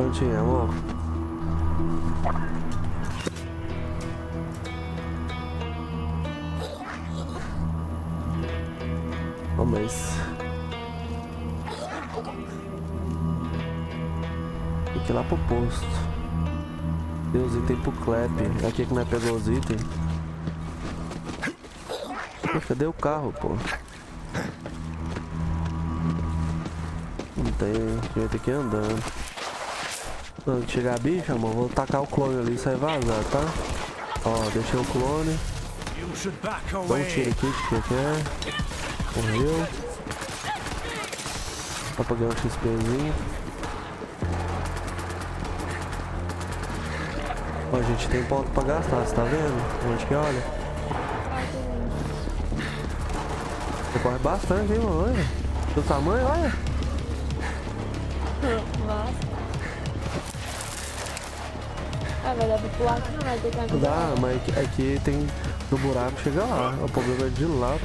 Prontinho, amor. Oh, mas... Tem que ir lá pro posto. Deu os itens pro Clap. É aqui que nós pegou os itens. Pô, cadê o carro, pô? Não tem, a gente tem que ir andando. Quando chegar a bicha, amor, vou tacar o clone ali e sair vazar, tá? Ó, deixei o clone. Dá um tiro aqui de que é. Morreu. Só pra ganhar um XPzinho. Ó, a gente tem ponto pra gastar, você tá vendo? Onde que olha? Você corre bastante, hein, mano? Olha. Do tamanho, olha. Ah, vai dar pular aqui, não vai ter que Dá, mas aqui, aqui tem no buraco chega lá. O problema é de lá.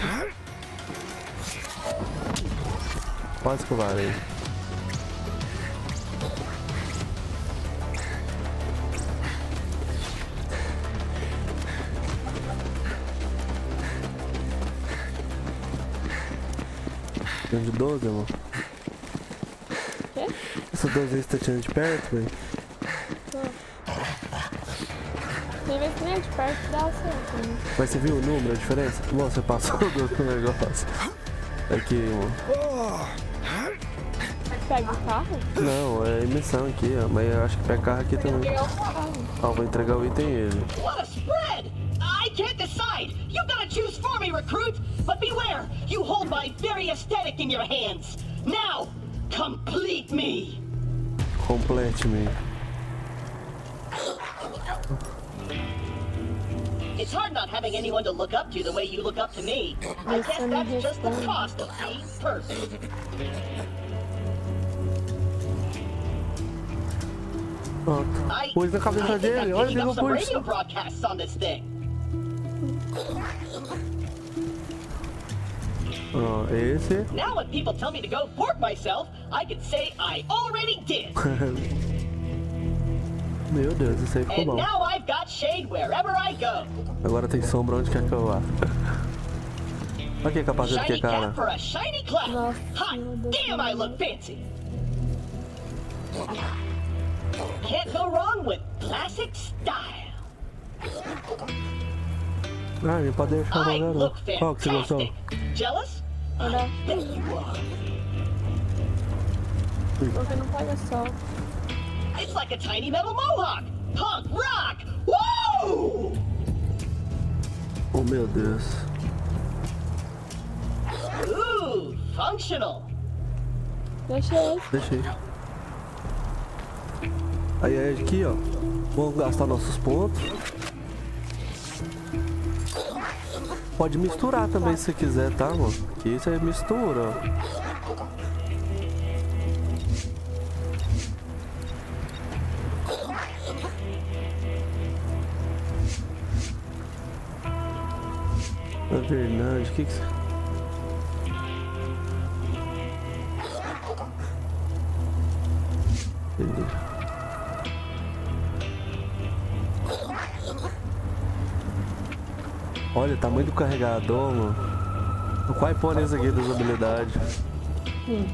Quase que eu varei. Tem de 12, amor. Quê? Essa 12 aí você tá tirando de perto, velho? Tem vezes que nem é de perto dá certo, né? Mas você viu o número, a diferença? Bom, você passou do negócio. Aqui, amor. Pega o carro? Não, é emissão aqui, ó. Mas eu acho que pega carro aqui também. Ó, vou entregar o item ele. What a spread! I can't decide! You gotta choose for me, recruit! But beware! You hold my very aesthetic in your hands! Now, complete me! Complete me. Hard having anyone to look up to the way you look up to me. I guess that's just the cost of being person. Pronto. I, Pôs na cabeça I think I'm olha, picking up some radio broadcasts on this thing. Ó, esse. Now when people tell me to go port myself, I can say I already did. Meu Deus, isso aí ficou bom. Agora tem sombra onde quer que eu vá. Olha que capacete que é Shiny cara. Can't go wrong with classic style. Ah, ele pode deixar garoto. Qual que você gostou? Jealous? Are. Porque não pega sol. It's like a tiny metal mohawk. Punk rock. Whoa! Oh meu Deus. Ooh, functional. Deixa esse. Deixei. Aí é aqui, ó. Vamos gastar nossos pontos. Pode misturar também se quiser, tá, mano? Aqui você mistura, ó. É verdade, o que que você... Beleza. Olha o tamanho do carregador, mano. Qual põe esse aqui das habilidades? Hum.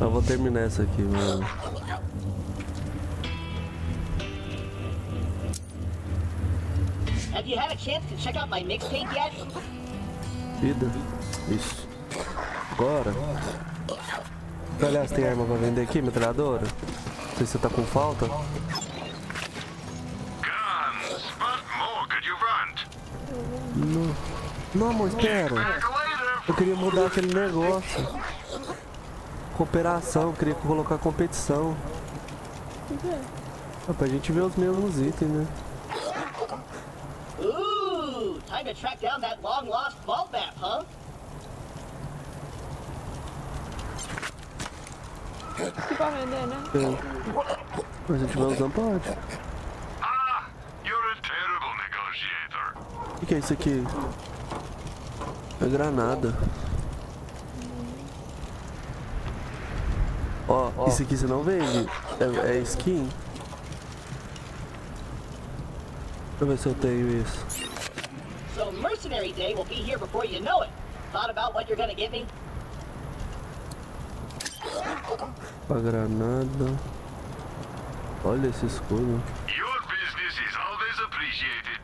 Eu vou terminar essa aqui, mano. Have you had a chance to check out my mixtape yet? Vida. Isso. Agora. Aliás, tem arma pra vender aqui, metralhadora? Não sei se você tá com falta. Guns! What more could you want? Não. Não, amor, espera. Eu queria mudar aquele negócio. Cooperação, eu queria colocar competição. Ah, pra gente ver os mesmos itens, né? Ooh, time to track down that long lost vault map, huh? Que pra vender, né? Tem. Mas se tiver usando, pode. Ah, you're a terrible negotiator. O que, que é isso aqui? É granada. Ó, isso aqui você não vende. É, é skin. Deixa eu ver se eu tenho isso. So Mercenary Day will be here before you know it. Thought about what you're gonna give me? Pra granada. Olha esse escudo. Your business is always appreciated.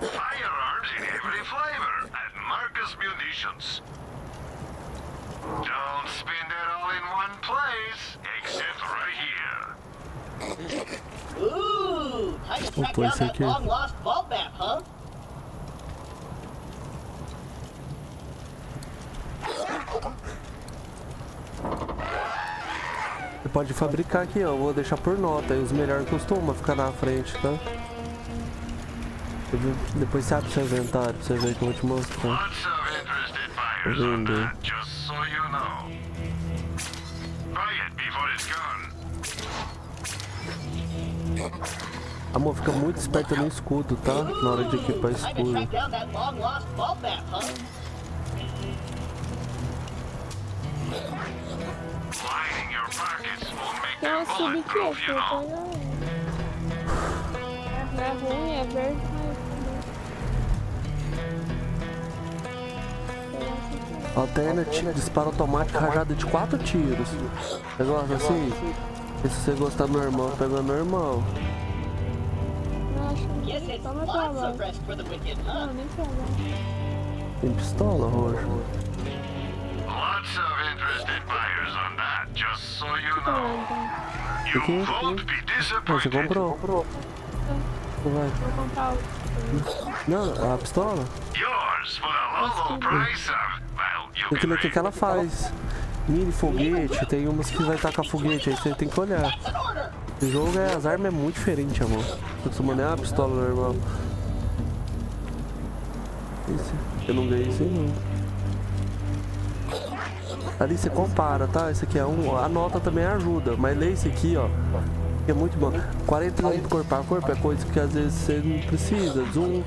Firearms in every flavor at Marcus Munitions. Don't spend it all in one place, except right here. Ooh, time to track down that aqui. long lost vault map, huh? Você pode fabricar aqui, ó. Eu vou deixar por nota. Aí os melhores costumam ficar na frente, tá? Depois você abre seu inventário pra você ver que eu vou te mostrar. Amor, fica muito esperto no escudo, tá? Na hora de equipar escudo. Track down that long lost vault map, huh? Lining your pockets will make Tem them uma sub aqui, ó. bulletproof, que you eu tô Não é ruim, é verde, mas... Alternate, disparo automático, rajada de 4 tiros. Negócio assim. E se você gostar normal, pega normal. Tem pistola roxa. Lots of buyers on that, just so you know. então. You Okay. won't be Ah, você disappointed. comprou? Vai. Vou comprar o... Não, a pistola? Yours for the low, low price of, well, you Tem que can ver o que, que ela faz. Mini foguete, tem umas que vai tacar foguete, aí você tem que olhar. O jogo é, as armas é muito diferente, amor. Eu costumo nem uma pistola normal. Esse, eu não ganhei esse não. Ali você compara, tá? Esse aqui é um. A nota também ajuda, mas lê esse aqui, ó. É muito bom. 40 km corpo a corpo é coisa que às vezes você não precisa. Zoom.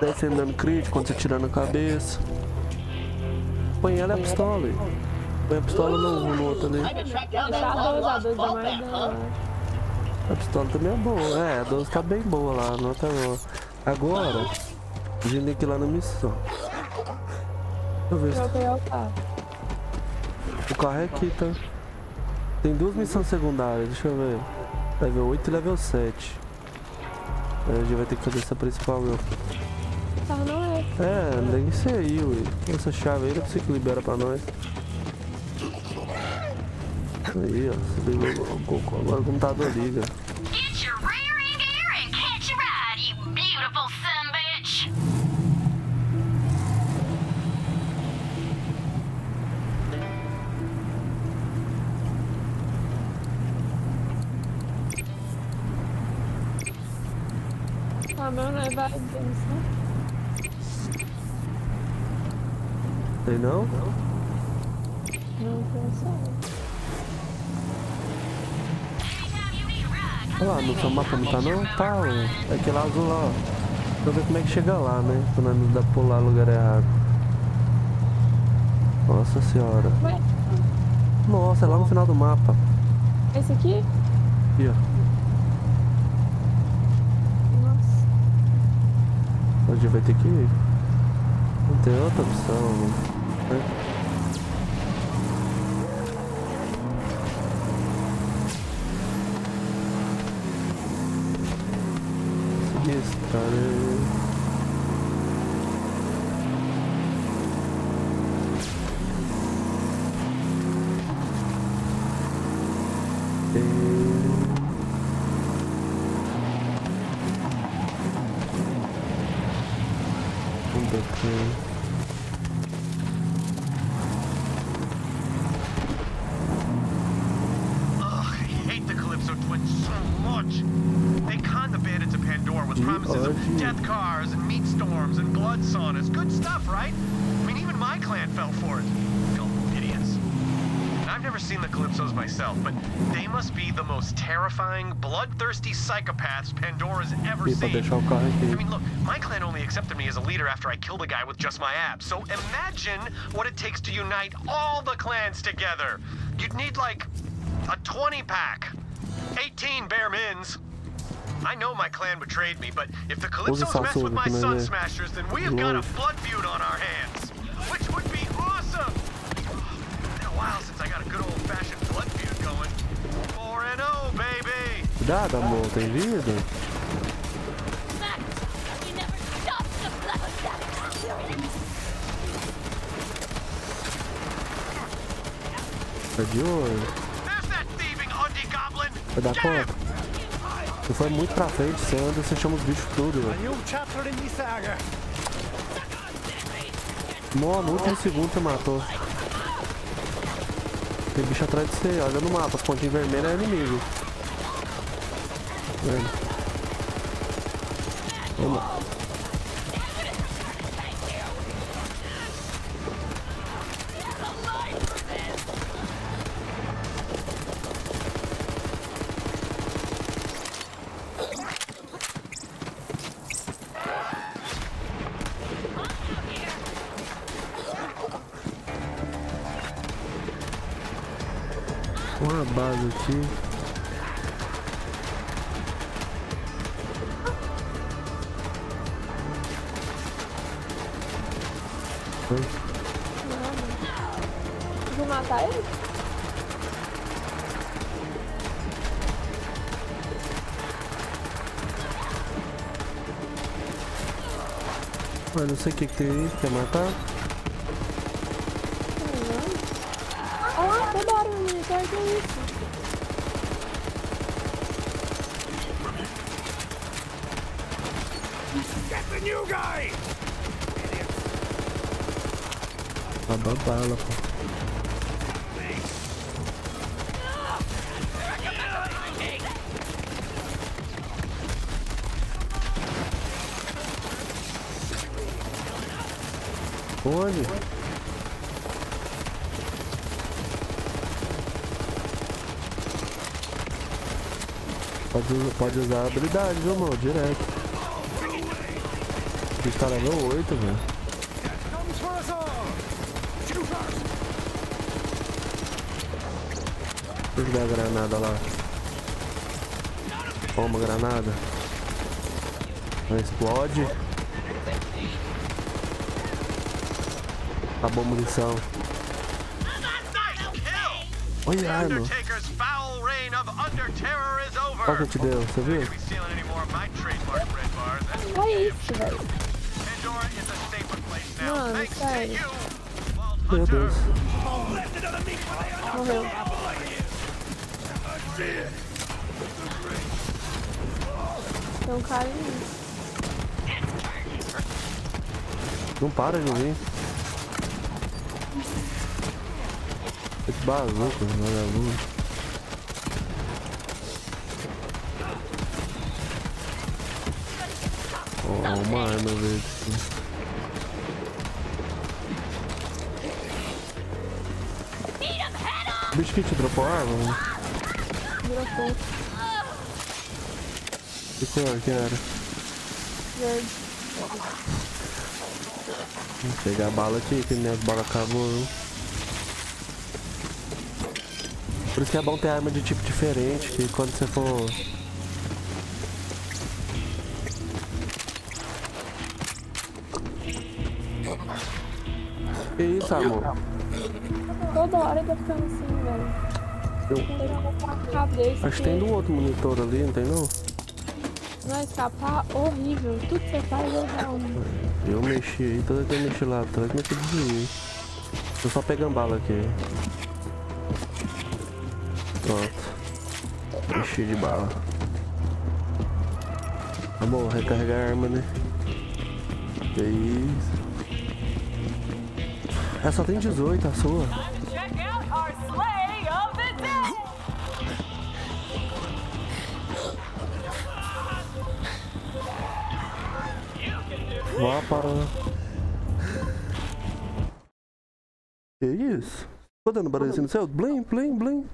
10 dano crítico quando você tirar na cabeça. Põe ela a pistola. Põe a pistola no, no outro ali. Time to track down Deixar that a long 12, a lost 12 vault mais map, da... huh? A pistola também é boa. É, a 12 tá bem boa lá, a nota é boa. Agora, a gente tem que ir lá na missão. O carro. o carro é aqui, tá? Tem duas missões secundárias, deixa eu ver. Level 8 e level 7. Aí a gente vai ter que fazer essa principal, meu. Carro não é. É, tem que ser aí, ué. Essa chave aí não precisa que libera pra nós. Aí, ó. Você ligou o computador liga. É vários, né? Tem não? Olha lá, no seu mapa não tá não? Tá, ué. É aquele azul lá, ó. Deixa eu ver como é que chega lá, né? Quando não dá pular no lugar errado. Nossa senhora. Nossa, é lá no final do mapa. esse aqui? Aqui, ó. Nossa. A gente vai ter que ir. Não tem outra opção. Né? Seguir esse cara aí. Cars and meat storms and blood saunas. Good stuff, right? I mean, even my clan fell for it. Idiots. And I've never seen the Calypsos myself, but they must be the most terrifying, bloodthirsty psychopaths Pandora's ever E pra seen. deixar o carro I mean, look, my clan only accepted me as a leader after I killed a guy with just my abs. So imagine what it takes to unite all the clans together. You'd need like a 20 pack, 18 bare mins. I know my clan betrayed me, but if the Calypsos mess with my Sun Smashers, then we've got a blood feud on our hands, which would be awesome. Been a while since I got a good old-fashioned blood feud going. 4 and 0, baby. Cuidado, amor, tem vida? Max, we never stopped the flow of that experience. De olho. There's that thieving undie goblin. Vai dar conta? Você foi muito pra frente, você anda, você chama os bichos tudo, velho. Nó, no último segundo você matou. Tem bicho atrás de você, olha no mapa, as pontinhas vermelhas é inimigo. Vendo? Vamos aqui. Foi. Vou matar ele? Mas não sei o que, que tem aí, quer matar? Olha lá, tem barulho, que é que é isso? Get the new guy! A bala, pô. Onde? Pode, pode usar a habilidade, viu, mano? Direto. O bicho tá level 8, velho. Eu jogar a granada lá. Toma, granada. Não explode. Acabou a munição. Olha a arma. Olha o que eu te deu, você viu? Olha isso, velho. Mano, sério. Meu. Deus. Morreu. Tem um cara ali. Não para de vir. Que bazuca, vagabundo. Ó, uma arma verde. bicho que te dropou a arma, mano. Virou fogo. Que cor que era? Verde. Vou pegar a bala aqui, que minhas balas acabou. Por isso que é bom ter arma de tipo diferente, que quando você for. Que isso, amor? Toda hora tá ficando assim. Eu acho que tem do outro monitor ali, não tem não? Não, escapar horrível. Tudo que você faz é um. Eu mexi aí, toda que eu mexi lá atrás, mexi de desviei. Tô só pegando bala aqui. Pronto. Mexi de bala. Tá bom, recarregar a arma, né? Que isso. É, só tem 18 a sua. Dando barulho no seu? Blim, blim, blim.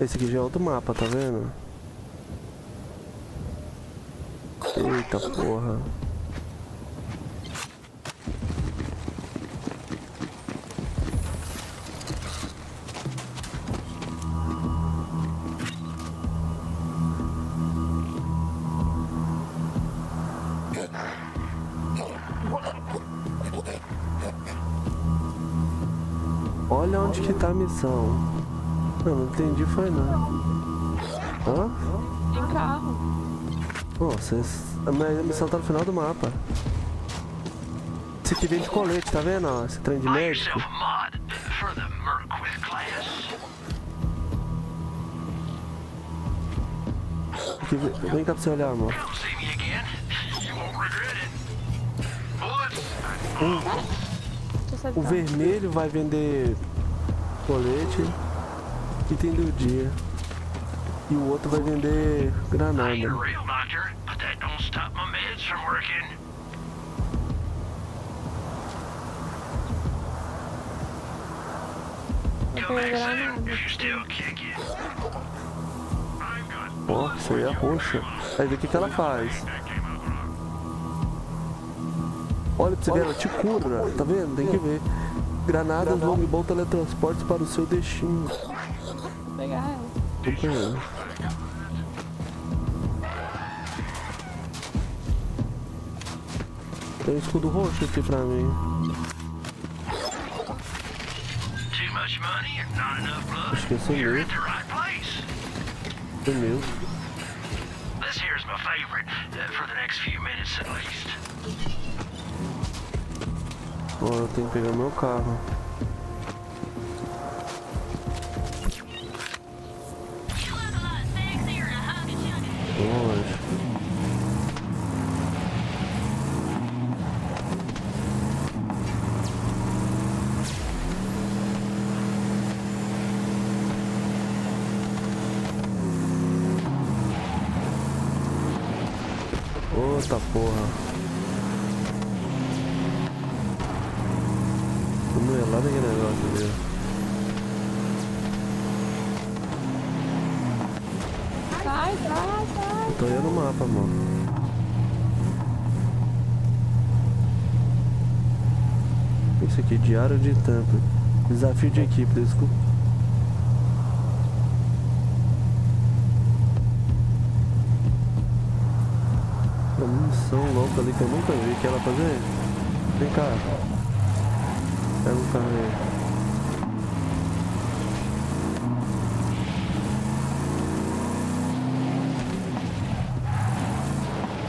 Esse aqui já é outro mapa, tá vendo? Eita porra. Onde que tá a missão. Não, não entendi foi não. Hã? Tem carro. Nossa, esse- a missão tá no final do mapa. Esse aqui vem de colete, tá vendo? ó? Esse trem de médico. Aqui, vem- cá pra você olhar, amor. Eu O acertar. vermelho vai vender colete, item do dia. E o outro vai vender a granada. Ó, isso aí é roxa. Aí vê o que, que ela faz. Olha pra você ver, ela te cura, tá vendo? Tem que ver. Granadas longbow teletransportes para o seu destino. Vou pegar ela. Tô. Tem um escudo roxo aqui pra mim. Too much money and Ó, eu tenho que pegar meu carro. You look a lot sexier in a hug and chugga. Lógico. Outra porra. Não é lá daquele negócio ali. Sai, sai, sai. Tô aí no mapa, mano. Isso aqui, diário de tampa. Desafio de equipe, desculpa. Uma missão louca ali que eu nunca vi que ela fazer. Vem cá. Pega o carro aí.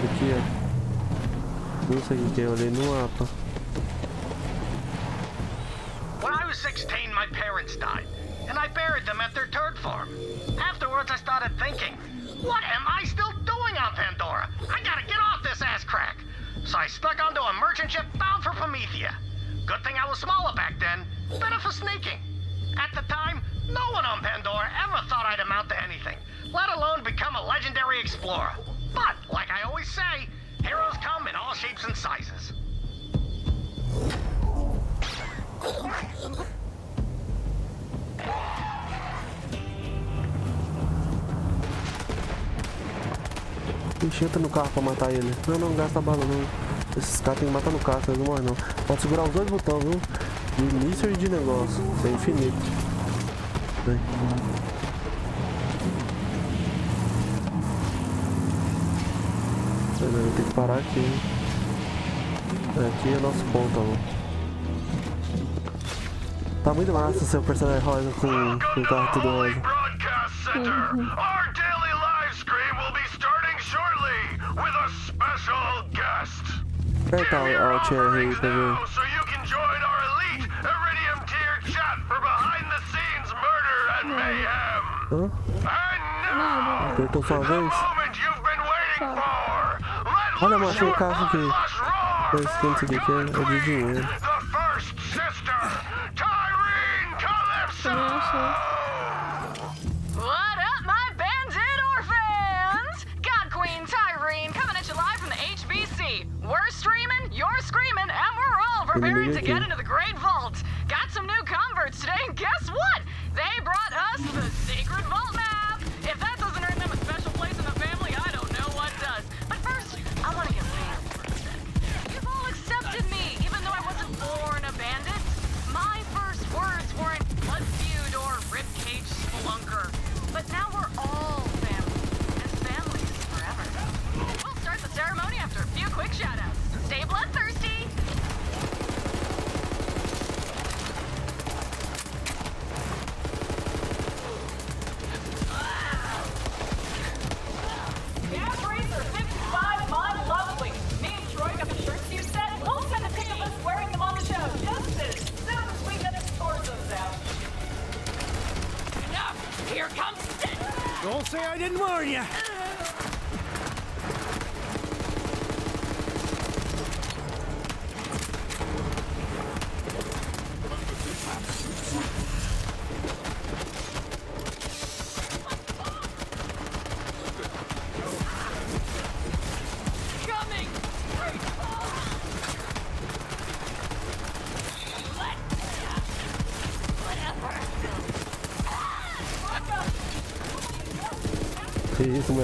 Aqui, ó. Não sei o que é, eu olhei no mapa. What am I still doing on Pandora? I gotta get off this ass crack. So I stuck onto a merchant ship bound for Promethea. Good thing I was smaller back then, better for sneaking. At the time, no one on Pandora ever thought I'd amount to anything, let alone become a legendary explorer. But, like I always say, heroes come in all shapes and sizes. Ixi, entra no carro pra matar ele. Não, não gasta bala não. Esses caras tem que matar no carro, não morrem não. Pode segurar os dois botões, viu? De início e de negócio. Isso é infinito. Vem. Tem que parar aqui. hein? É, Aqui é nosso ponto, amor. Tá muito massa seu personagem rosa com, com o carro Holy rosa. Broadcast guest. Aperta Give your Alt R aí offerings pra ver. now so you can join our elite Iridium tier chat for behind the scenes murder and mayhem. Hã? And now, Apertou sua the vez? moment you've been waiting for. Let Olha, loose macho, o your carro aqui. bloodlust roar Esse for aqui que é, é de dinheiro. the first sister, Tyrene Calypso. Também preparing inimigo to get aqui. into the Great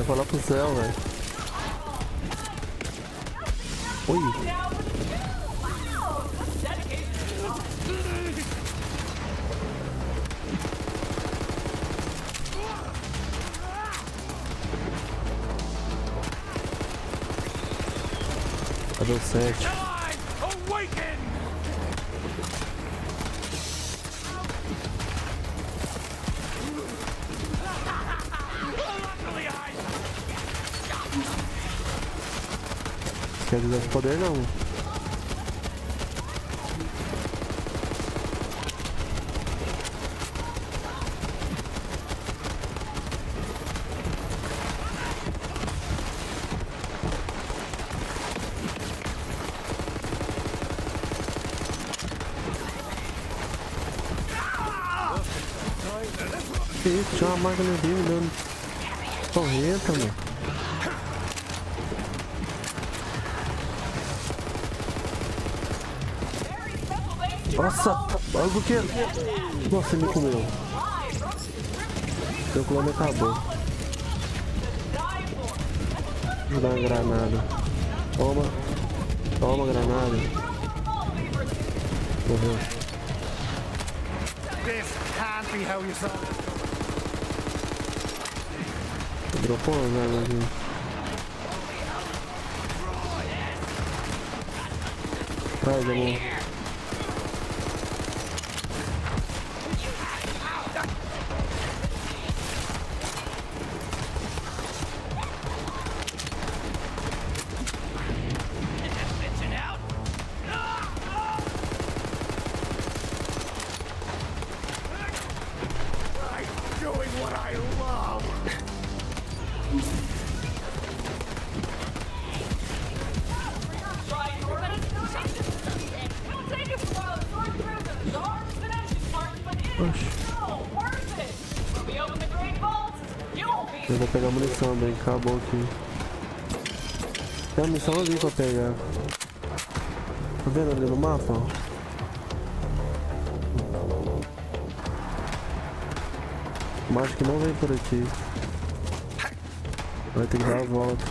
Mulher? Falar pro céu, velho. Oi. Cadê o 7? Quer dizer esse poder não. Que tinha uma máquina ali me dando correta, mano. Nossa, olha o buqueiro. Nossa, ele me comeu. Seu clone acabou. Vou dar uma granada. Toma. Toma, granada. Morreu. Dropou uma arma aqui. Vai, demônio. Acabou aqui. Tem uma missão ali pra pegar. Tá vendo ali no mapa? Mas acho que não vem por aqui. Vai ter que dar a volta.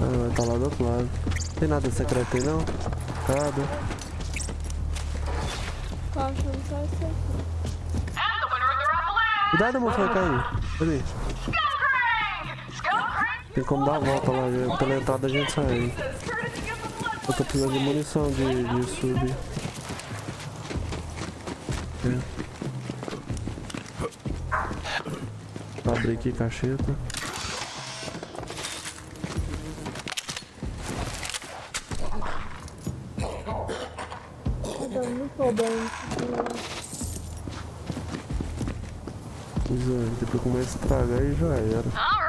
Ah, vai estar lá do outro lado. Tem nada secreto aí não? Nada. Tô achando só isso aqui. And the winner of the raffle is... Cuidado, moço, vai cair. Skullcrag! Tem como dar a volta lá, pela entrada a gente sai. Eu tô precisando de munição de, de sub. É. Abrir aqui cacheta. Tô muito problema. Pois é, depois começa a estragar e já era.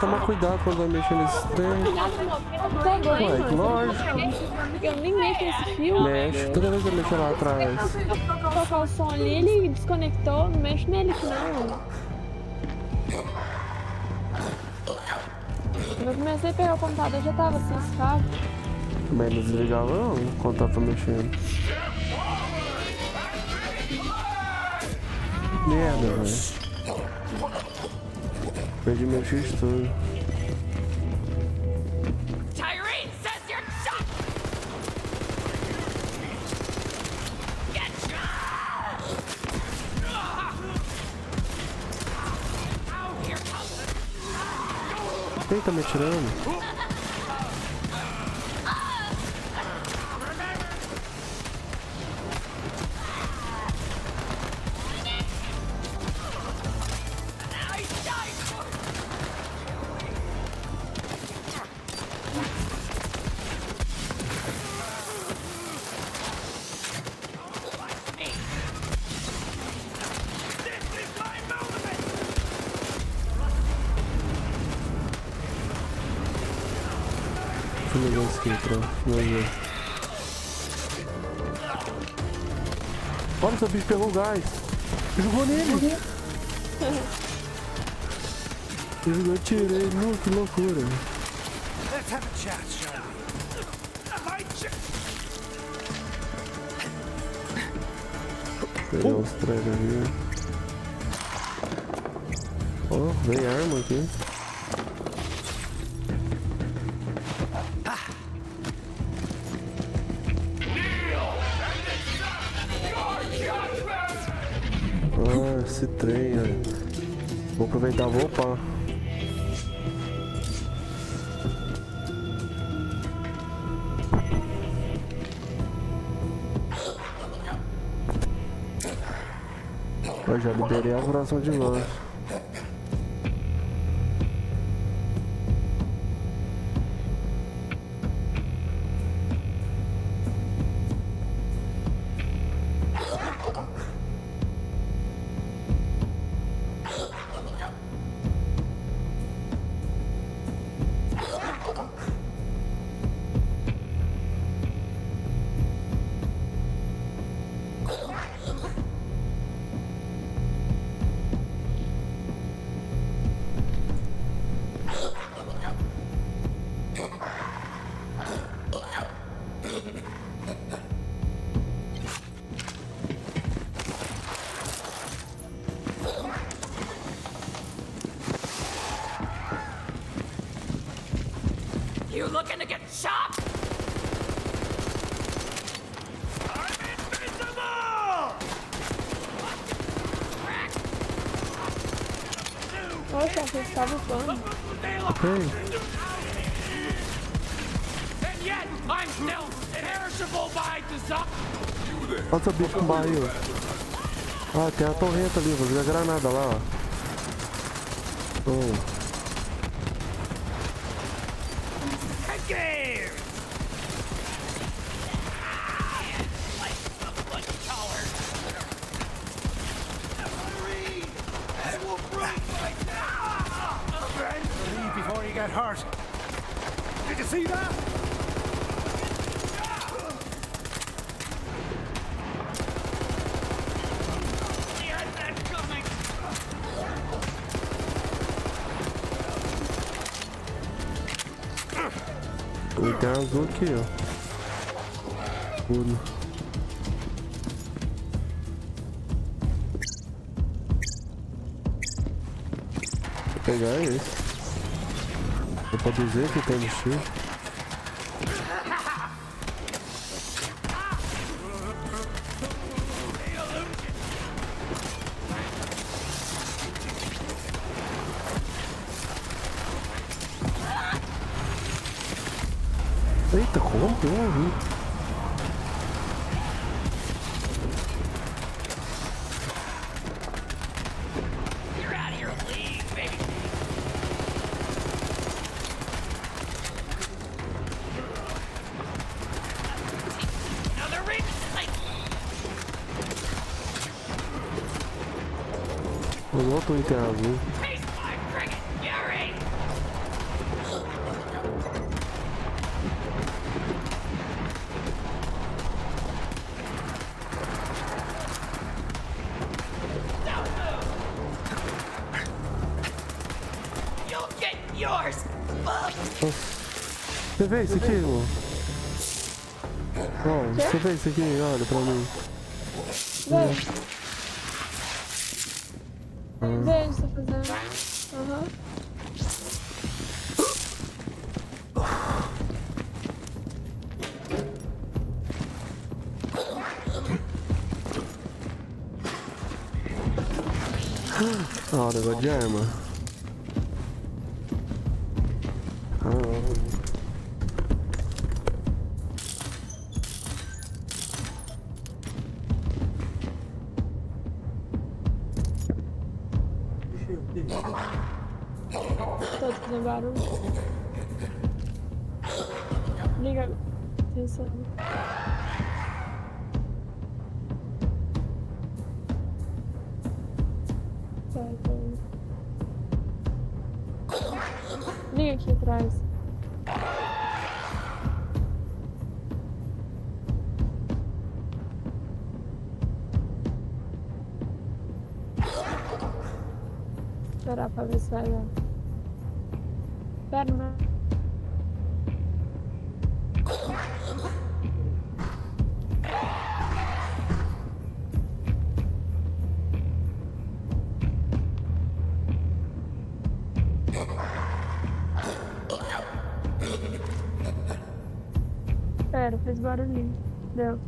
Tomar cuidado quando vai mexer nesse trem. Ué, lógico. Eu nem mexo nesse fio. Mexe, toda vez que eu mexer lá atrás. Colocar o som ali, ele desconectou. Não mexe nele que não. Eu comecei a pegar o computador, já tava sem escape. Mas não desligava não, quando tava mexendo. Merda, velho. Perdi meu X comes Quem tá me atirando? O gás. Jogou nele. Eu tirei, não, que loucura. Let's have a chat, shall we? Pegar os três ali. Ó, veio arma aqui. Eu já liberei a próxima de nós. Tem a torreta ali, vou jogar granada lá, ó. shoot. Você vê isso aqui, irmão? Ó, você vê isso aqui? Olha pra mim. Vê. Vê o que você tá fazendo. Aham. Ó, o negócio de arma. Espera, né? Espera, fez barulhinho. Deu.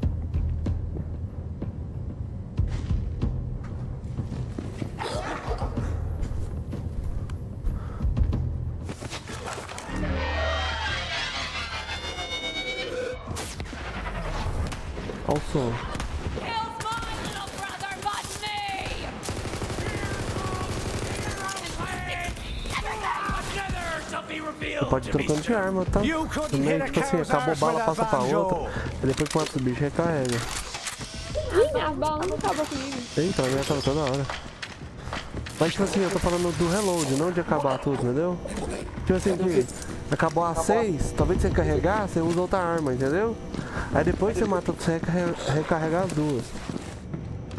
Arma, tá? Também, tipo assim, acabou bala, passa pra outra. Aí depois que mata os bichos, recarrega. Ih, minhas balas não acabam comigo. Eita, a minha tava toda hora. Mas tipo assim, eu tô falando do reload, não de acabar tudo, entendeu? Tipo assim, que acabou a 6, talvez você carregar, você usa outra arma, entendeu? Aí depois você mata, você recarrega, recarregar as duas.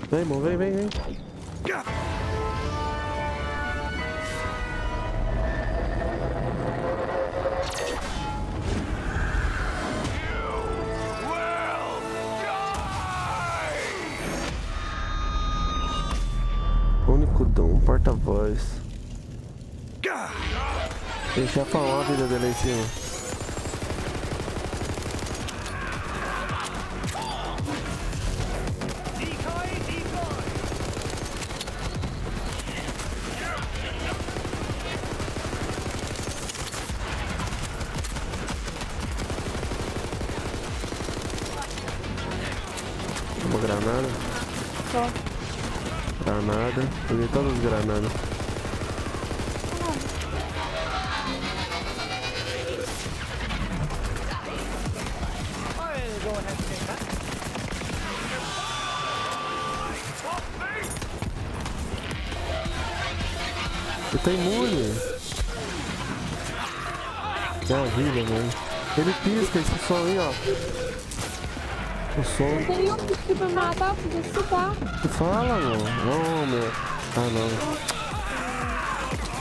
Vem, irmão, vem, vem, vem. Em cima. Uma granada. Só. Granada. Peguei todas as granadas. Ele pisca esse som aí, ó. O som. Tem um que pra matar, podia citar. Fala, mano. Oh, meu. Ah, não.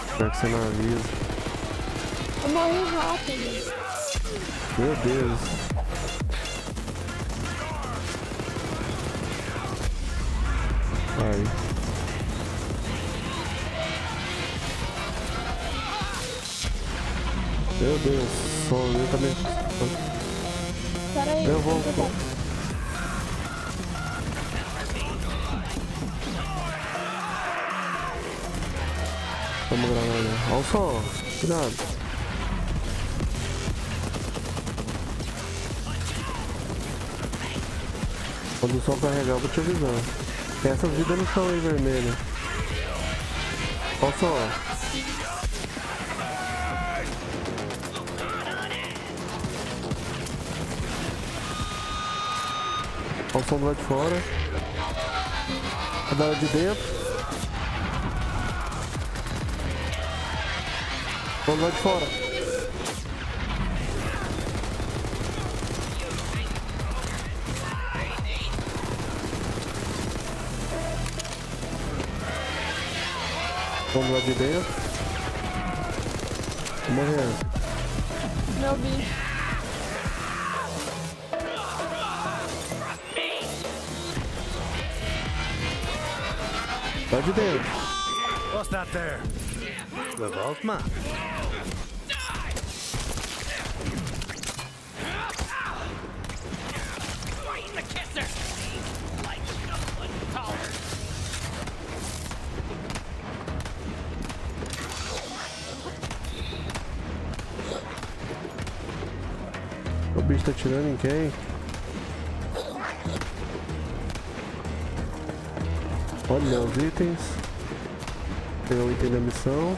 Espero que você não avisa. Eu morri rápido. Meu Deus. Ai. Meu Deus, som ali também. Pera aí. Eu vou. Vamos granada. Olha o som. Cuidado. Quando o sol carregar, eu vou te avisar. Tem essas vidas no chão aí vermelho. Olha o som. Fomos lá de fora. A de dentro. Fomos lá de fora. Fomos lá de dentro. Morrendo. Meu bicho. Lá de dentro. What's that there? The vault map. O bicho tá atirando em quem? Olha os itens. Tem o item da missão.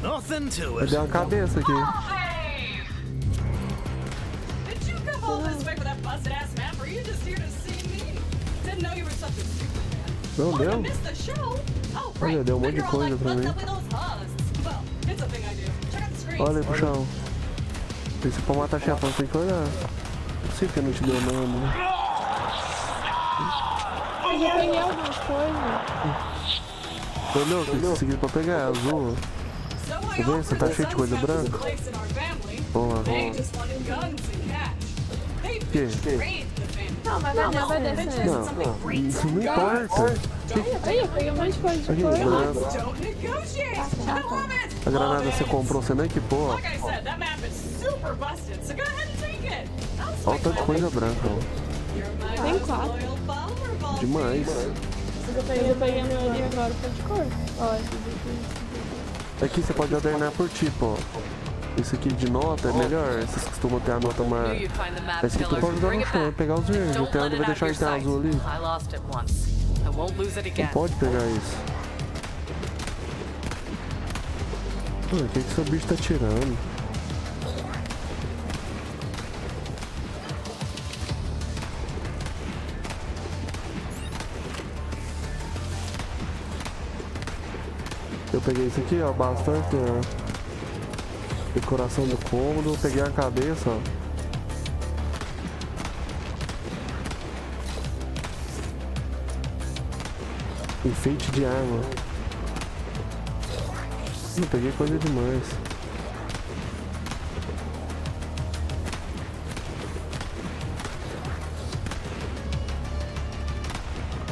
Vai dar uma cabeça aqui. Não deu? Olha, deu um monte de coisa pra "What's mim." up with those husks?" Well, it's a thing I do. Check out the screen. Olha aí você for matar chefão, tem que olhar. Não sei porque não te deu nada. Eu já peguei algumas coisas. Olhou? Tem que seguir pra pegar, é azul. I Tá vendo? Você tá cheio de coisa branca? cash. They Que? family. Não, mas vai não, vai descer. Não, isso não importa. Aí, eu peguei um monte de coisa de. A granada você comprou, você nem equipou. Olha o tanto de coisa branca, Tem quatro. Demais. Eu peguei, eu peguei a maioria agora foi de cor. Ó, esse daqui. Aqui você pode alternar por tipo, ó. Esse aqui de nota é melhor, esses costumam ter a nota mais. Esse aqui tu pode jogar Bring no chão pegar os verdes. Onde it vai deixar o sight. azul ali. I lost it once. I won't lose it Não again. pode pegar isso. Mano, o que que seu bicho tá tirando? Peguei isso aqui, ó, bastante, ó. Decoração do cômodo, peguei a cabeça, ó. Enfeite de arma. Não peguei coisa demais.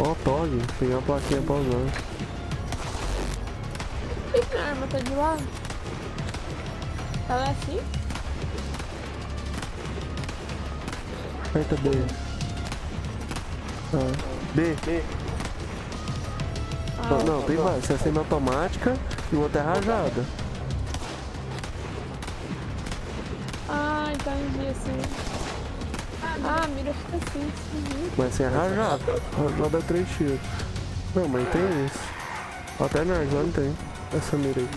Ó, Tog, peguei uma plaquinha pra usar. Minha arma tá de lado? Ela é assim? Aperta B. Ah, B. Ah, Não, não, tem várias. Essa é semi-automática e o outro é rajada. Ah, entendi assim. Ah, a mira fica assim, esquisito. Mas essa é rajada. Rajada é 3 tiros. Não, mas tem isso. Até na Arzone tem. Essa mira aí.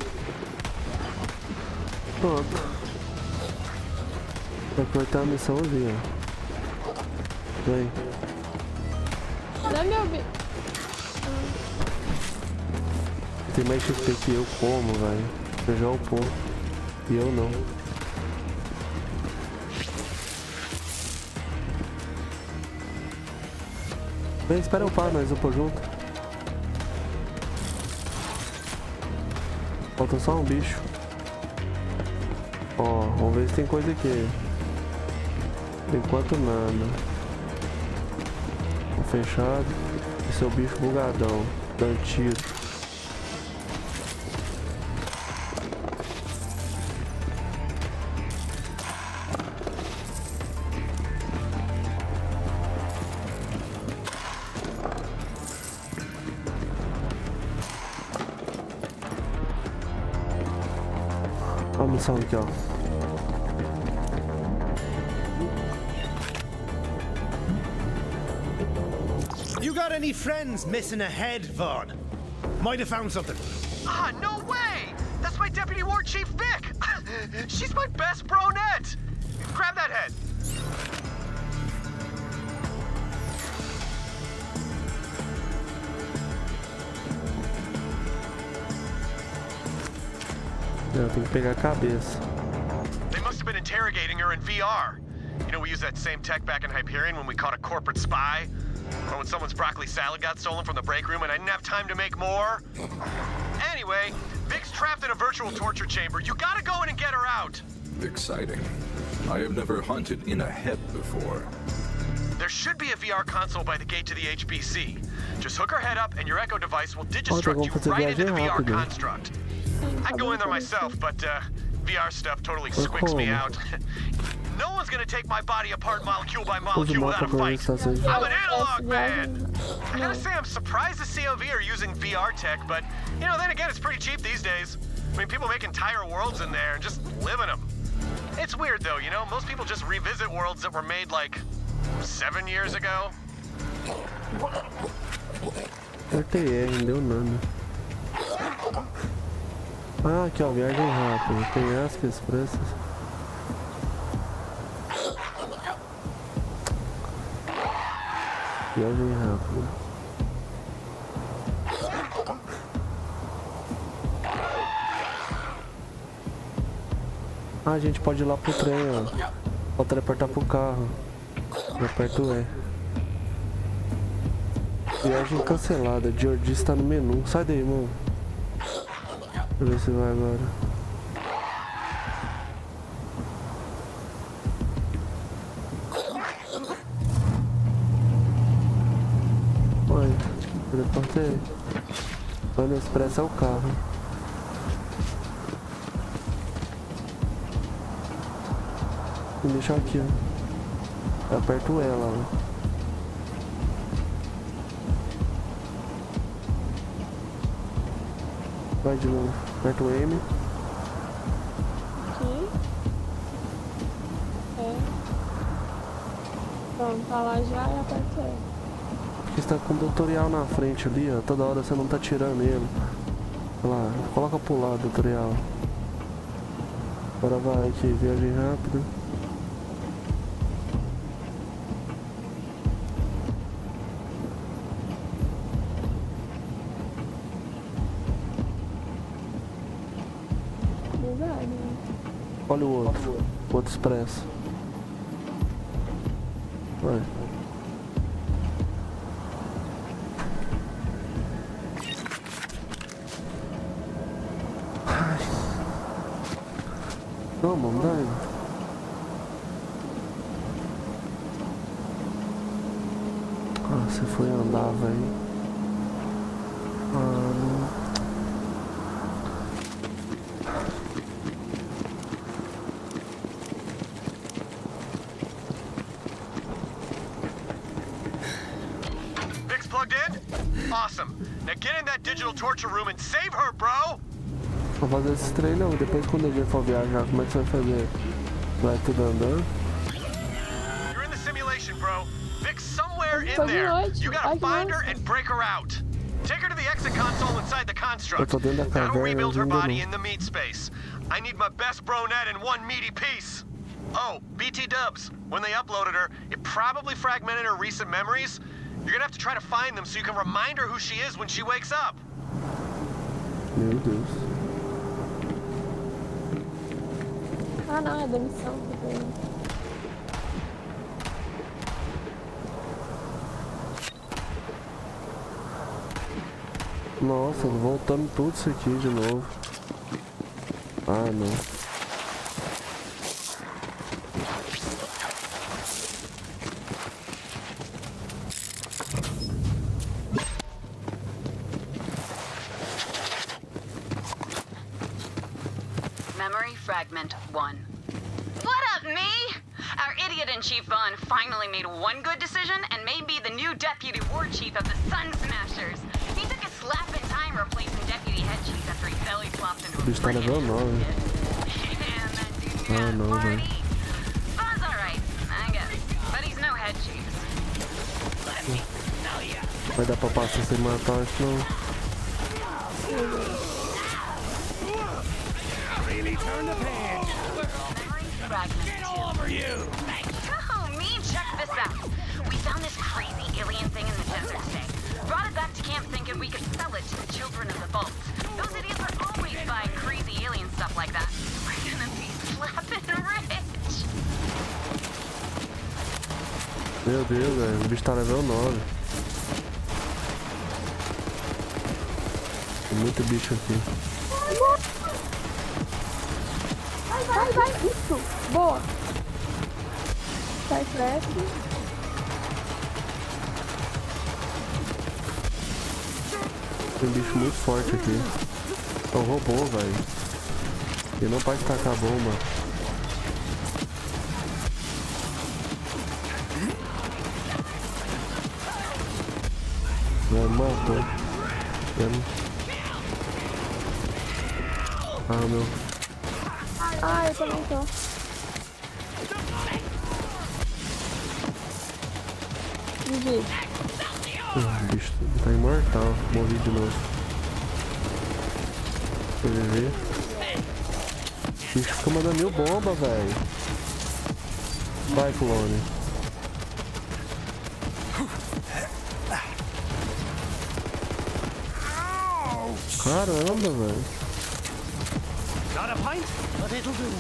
Pronto. Vai cortar a missão ali, ó. Vem. Dá meu bicho. Tem mais XP que eu como, velho. Eu já upou. E eu não. Vem, espera upar, nós upou junto. Falta só um bicho. Ó, vamos ver se tem coisa aqui. Enquanto nada. Fechado. Esse é o bicho bugadão. Dando tiro. Olha a missão aqui, ó. You got any friends missing a head, Vaughn? Might have found something. Ah, no way! That's my deputy war chief, Vic! She's my best bronette! Eu tenho que pegar a cabeça. They must have been interrogating her in VR. You know, we used that same tech back in Hyperion when we caught a corporate spy. Or when someone's broccoli salad got stolen from the break room and I didn't have time to make more. Anyway, Vic's trapped in a virtual torture chamber. You gotta go in and get her out. Exciting. I have never hunted in a head before. There should be a VR console by the gate to the HBC. Just hook her head up and your Echo device will Olha, digistruct vamos you right into the VR rápida. construct. I'd go in there myself, but uh, VR stuff totally Mas squicks me out. no one's gonna take my body apart molecule by molecule without mapa a fight. se I'm an Essa analog man. I gotta say, I'm surprised the COV are using VR tech, but you know, then again, it's pretty cheap these days. I mean, people make entire worlds in there and just live in them. It's weird though, you know, most people just revisit worlds that were made like seven years ago. Apertei R, não deu nada. Ah, aqui ó, viagem rápida. Tem Ask Express. Viagem rápida. Ah, a gente pode ir lá pro trem, ó. Pode teleportar pro carro. Eu aperto E. Viagem cancelada. Georgie está no menu. Sai daí, mano. Deixa eu ver se vai agora. Olha, teleportei. Olha, Express é o carro. Vou deixar aqui, ó. Eu aperto ela, ó. Vai de novo. Aperta o M. Aqui. É. Pronto, tá lá já e apertei. Porque está com o tutorial na frente ali, ó. Toda hora você não tá tirando ele. Olha lá, coloca pro lado o tutorial. Agora vai aqui, viagem rápida. Olha o outro. O outro expresso. For viajar, como é que você vai fazer? Vai tudo andando? You're in the simulation, bro. Vic's somewhere in there. You gotta find her and break her out. Take her to the exit console inside the construct. Eu tô dentro da That'll rebuild her body in the meat space. I need my best brunette in one meaty piece. Oh, BT dubs. When they uploaded her, it probably fragmented her recent memories. You're gonna have to try to find them so you can remind her who she is when she wakes up. Ah, não, é demissão. que tem. Nossa, voltando tudo isso aqui de novo. Ah, não. Matar, bicho aqui. Vai, vai, vai. Isso. Boa. Sai flash. Tem bicho muito forte aqui. É um robô, velho. Ele não pode tacar a bomba. Vai, matou. Não- Ah, meu. Ah, eu também tô. GG. O bicho tá imortal. Morri de novo. O bicho fica mandando mil bomba, velho. Vai, clone. Caramba, velho. Pint, but it'll do.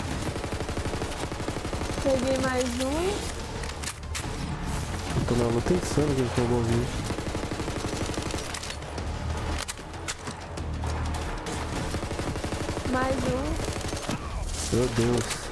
Peguei mais um. Tô na luta insana que esse robôzinho. Mais um. Meu Deus.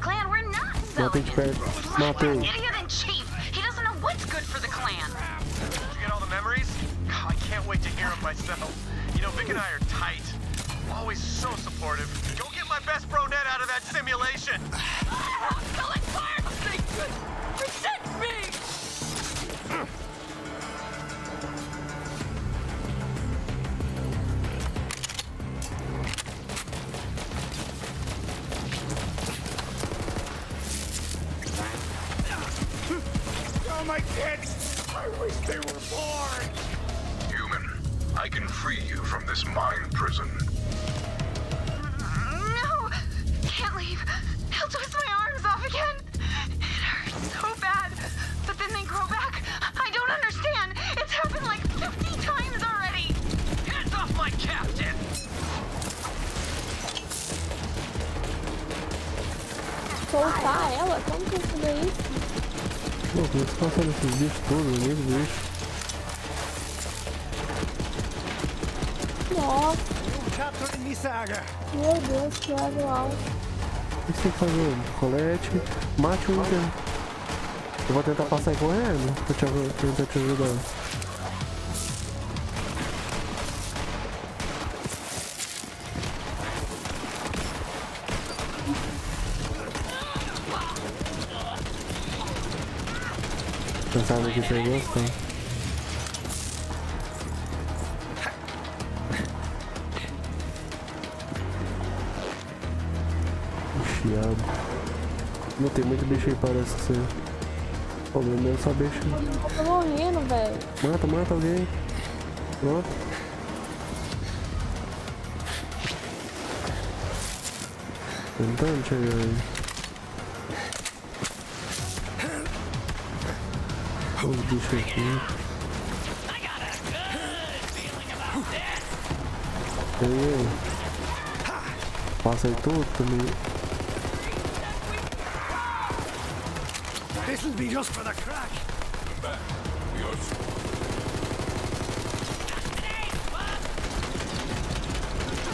Clan we're not selling Matei de perto. Matei. Todos, muito bicho. Nossa, meu Deus, que alto. O que você tem que fazer? Colete, mate o Inter. Eu vou tentar passar aí correndo te, aju- tentar te ajudar. Que você ia gostar. Chiado. Não tem muito bicho aí, parece que você. O problema é só bicho. Eu tô morrendo, velho. Mata, mata alguém. Pronto. Tentando chegar aí. Os bichos aqui. E aí? Passa aí tudo também. This'll be just for the crack.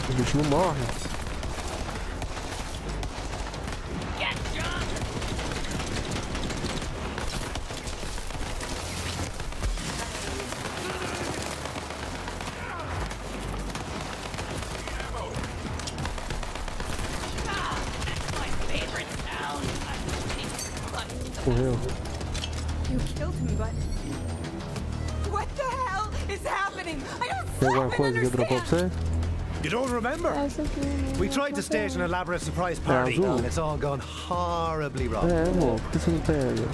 O bicho não morre. Você? You don't remember? Né? We tried to stage an elaborate surprise party, azul? and it's all gone horribly wrong. É, amor, por que você não pega?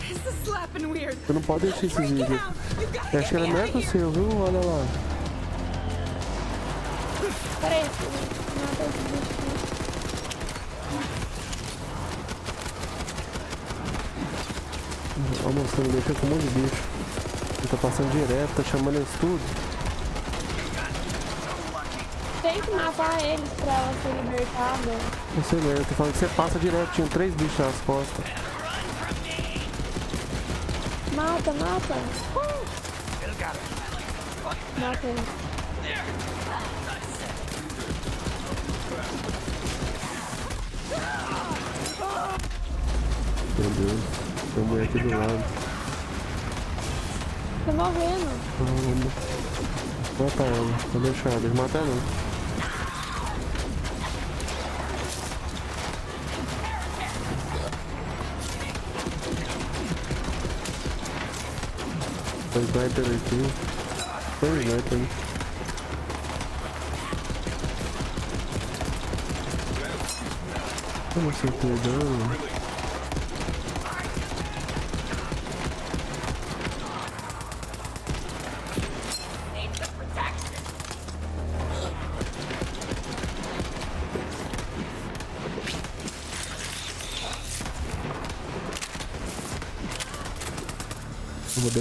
This is slapping weird. Você não pode deixar esse vídeo. Eu acho que era melhor que o seu, viu? Olha lá. Peraí, esse bicho. Ó, mostrando, me deixa com um monte de bicho. Ele tá passando direto, tá chamando eles tudo. Tem que matar eles pra ela ser libertada. Não sei mesmo, tô falando que você passa direto, tinha três bichos nas costas. Mata, mata. Uh! Mata ele. Meu Deus, tem mulher aqui do lado. Tá morrendo. Matar ela, vou deixar, deixa eu matar não. Tem sniper aqui. Tem sniper. Como assim, cuidando? Eu vou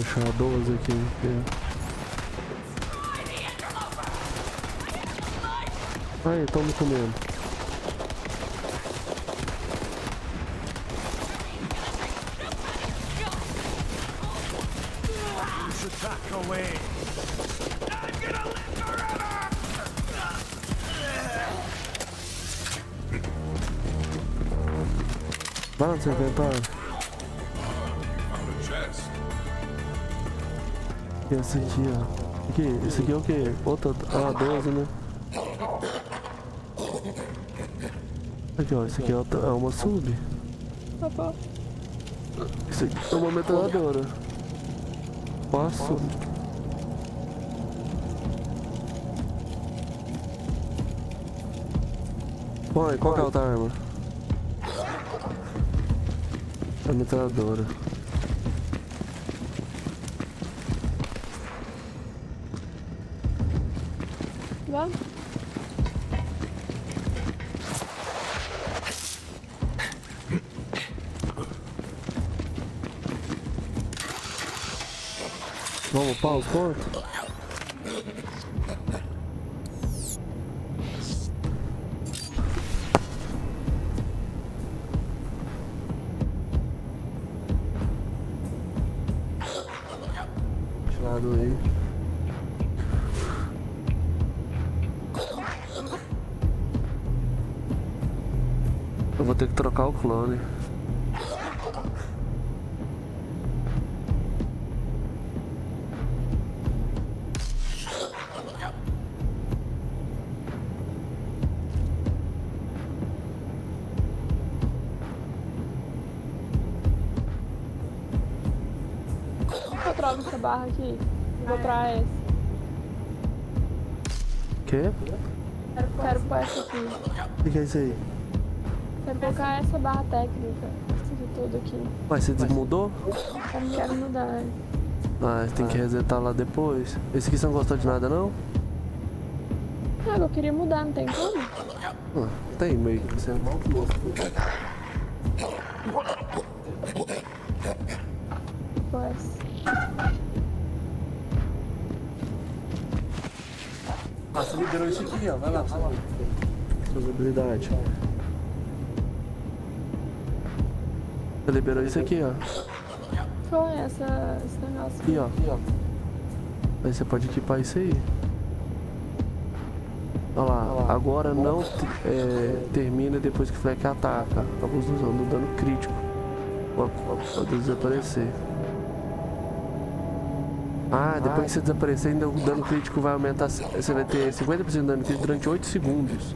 deixar 12 aqui. porque- Aí, tão me comendo. Esse aqui, ó. Aqui, esse aqui é o quê? Outra. Ah, 12, né? Aqui, ó. Esse aqui é é uma sub. Isso aqui é uma metralhadora. Posso? Põe, qual que é a outra arma? A metralhadora. Vamos aqui. Vou pra essa. Quê? Quero pôr essa aqui. O que que é isso aí? Quero colocar essa barra técnica. Isso de tudo aqui. Mas você desmudou? Eu não quero mudar. Ah, tem que resetar lá depois. Esse aqui você não gostou de nada, não? Ah, eu queria mudar, não tem como? Ah, tem meio que você é mal Ah, você liberou isso aqui, ó. Vai lá, vai lá. Suas habilidades. Você liberou isso aqui, ó. Foi essa, esse negócio. Aqui, ó. Aí você pode equipar isso aí. Olha lá, agora não é, termina depois que o Fleck ataca. Estamos usando dano crítico. Pode, pode desaparecer. Ah, depois que você desaparecer, ainda o dano crítico vai aumentar. Você vai ter 50% de dano crítico durante 8 segundos.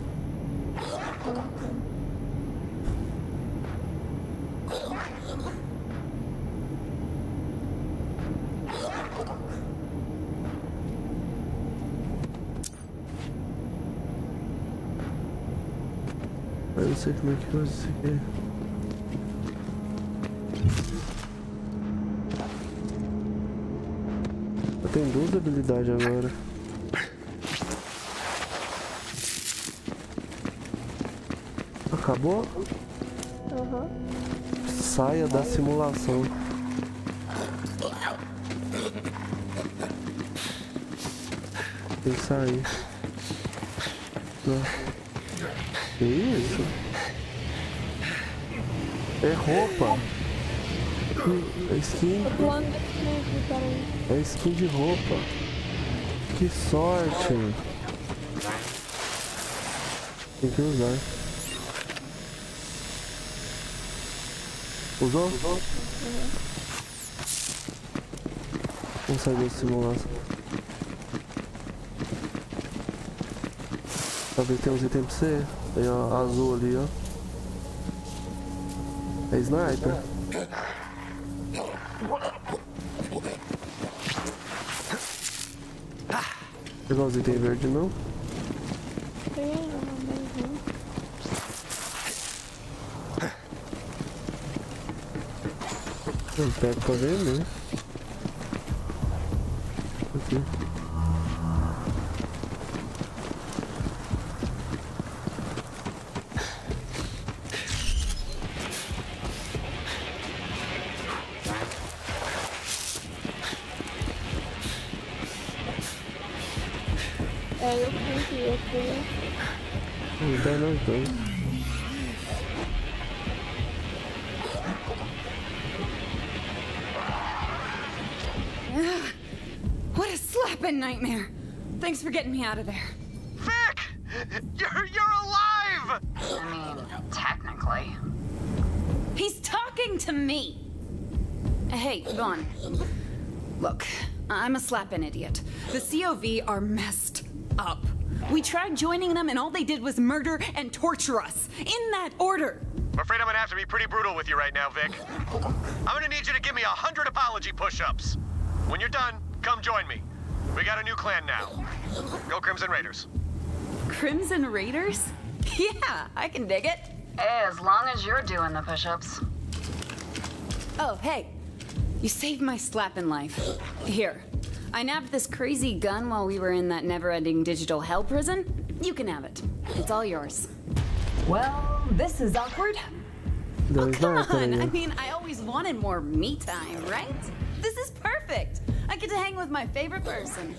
Eu não sei como é que isso é. Habilidades agora. Acabou? Aham. Saia da simulação. Que sair. Não. Que isso? É roupa. É skin. É skin de roupa. Que sorte. Tem que usar. Usou? Vamos sair da simulação. Talvez tenha uns itens pra você. Tem ó, azul ali, ó. É sniper. Pegar os itens verdes não? Tem, não, não. Eu pego pra ver né? Getting me out of there. Vic! You're, you're alive! I mean, technically. He's talking to me. Hey, Vaughn. Look, I'm a slapping idiot. The COV are messed up. We tried joining them, and all they did was murder and torture us. In that order. I'm afraid I'm gonna have to be pretty brutal with you right now, Vic. I'm gonna need you to give me a hundred apology push-ups. When you're done, come join me. We got a new clan now. Go Crimson Raiders. Crimson Raiders? Yeah, I can dig it. As long as you're doing the push-ups. Oh, hey. You saved my slapping life. Here. I nabbed this crazy gun while we were in that never-ending digital hell prison. You can have it. It's all yours. Well, this is awkward. Oh, Deu Come sniper on, aí, I ó. mean, I always wanted more me time, right? This is perfect. I get to hang with my favorite person.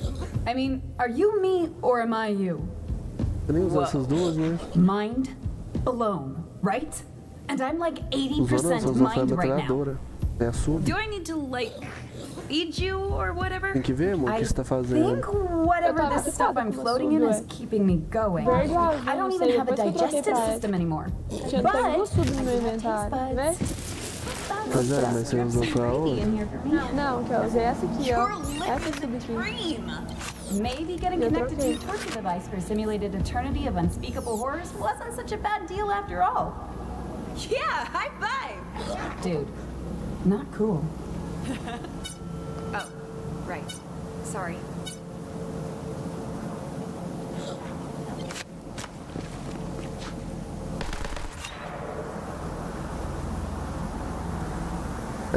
I mean, are you me or am I you? Eu nem usei Whoa. essas duas, né? Mind blown, right? And I'm like Usou não, só 80% usou foi a mind right now. É a sub. Do I need to, like, feed you or whatever? Tem que ver, amor, o I que você tá think fazendo. whatever Eu tava this stuff I'm floating in is keeping me going. Verde azul, I don't even have a depois que eu troquei digestive system anymore. But até duas subs no meu I inventário, got né? Pois é, mas você usou pra outra. in here for me. Não, que eu essa aqui, ó. Essa the sub aqui. dream. Maybe getting connected to a torture device for a simulated eternity of unspeakable horrors wasn't such a bad deal after all. Yeah, high five. Dude, not cool. Oh, right. Sorry.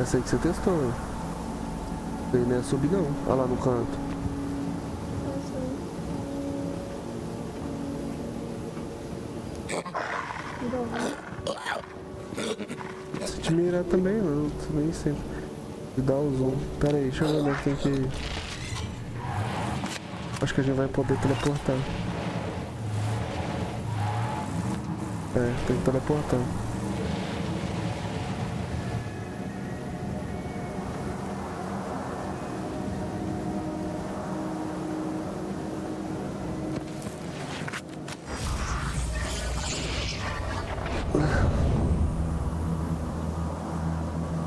Essa aí que você testou. Ele não é sub não. Olha lá no canto. Se te mirar também, não. Tu nem sempre. Dá o zoom. Pera aí, deixa eu ver onde é tem que ir. Acho que a gente vai poder teleportar. É, tem que teleportar.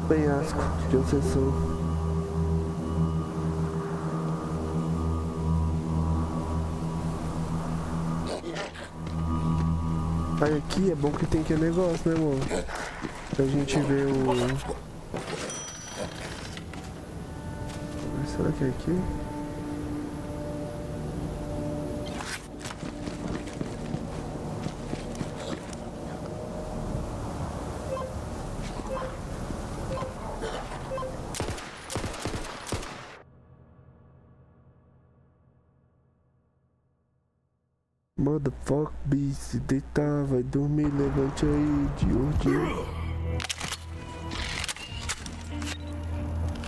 Penhasco de obsessão. Aí aqui é bom que tem que negócio, né, amor? Pra gente ver o. Será que é aqui? Motherfuck, bicho, deitar, vai dormir, levante aí, idiota.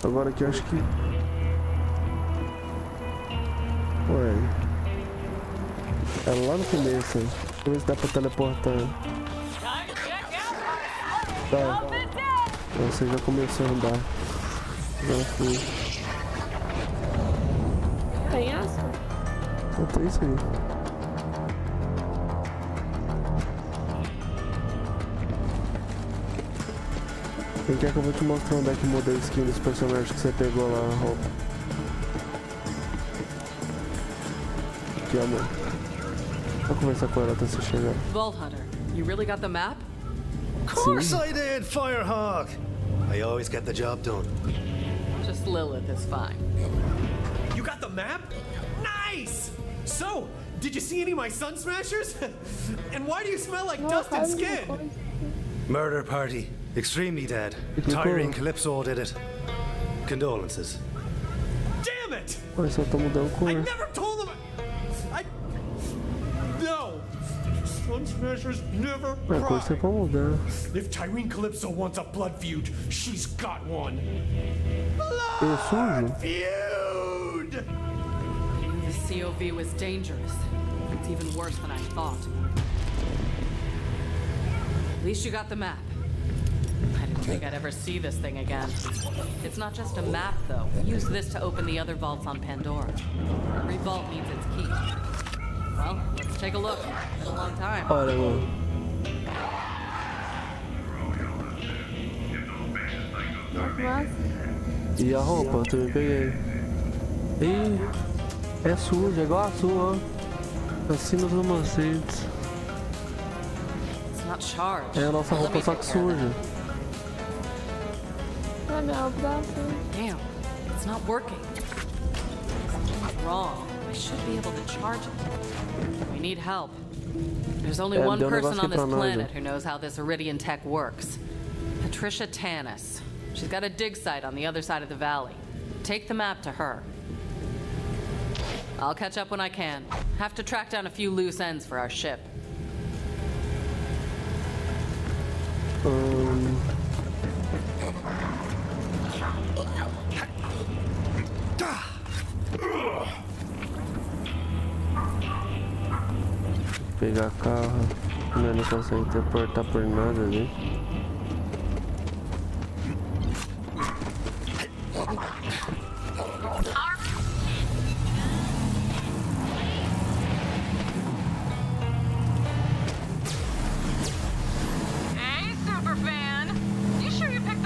Agora aqui eu acho que... Ué... É lá no começo? Deixa eu ver se dá pra teleportar. Tá. Você já começou a andar. Já fui. Tem aço? Só tem isso aí. Quem quer que eu vou te mostrar onde é que muda a skin dos personagens que você pegou lá, a roupa? Aqui, amor. Vou conversar com ela até você chegar. Vault Hunter, you really got the map? Of course I did, Firehawk! I always get the job done. Just Lilith is fine. You got the map? Nice! So, did you see any of my sun smashers? and why do you smell like dust and skin? Murder party. Extremely dead. Tyrene Calypso did it. Condolences. Damn it! Olha só, tá mudando I never told them. I. No! Sun smashers never É, a cor cry. você pode mudar. If Tyrene Calypso wants a blood feud, she's got one. É sujo? Feud! The COV was dangerous. It's even worse than I thought. At least you got the map. Think I'd ever see this thing again. It's not just a map, though. Use this to open the other vaults on Pandora. Every vault needs its key. Well, let's take a look. It's Been a long time. Oh, nossa. E a roupa? Também peguei. Ih, é suja, igual a sua, ó. Acima dos macetes. It's not charged. É a nossa roupa, só que care of suja. Ai, meu. Damn, it's not working. Something's wrong. I should be able to charge it. We need help. There's only É, one person on this planet who knows how this Iridian tech works. Patricia Tanis. She's got a dig site on the other side of the valley. Take the map to her. I'll catch up when I can. Have to track down a few loose ends for our ship. Pegar carro. Não, não consegue teleportar por nada ali. Hey, superfan! You sure you picked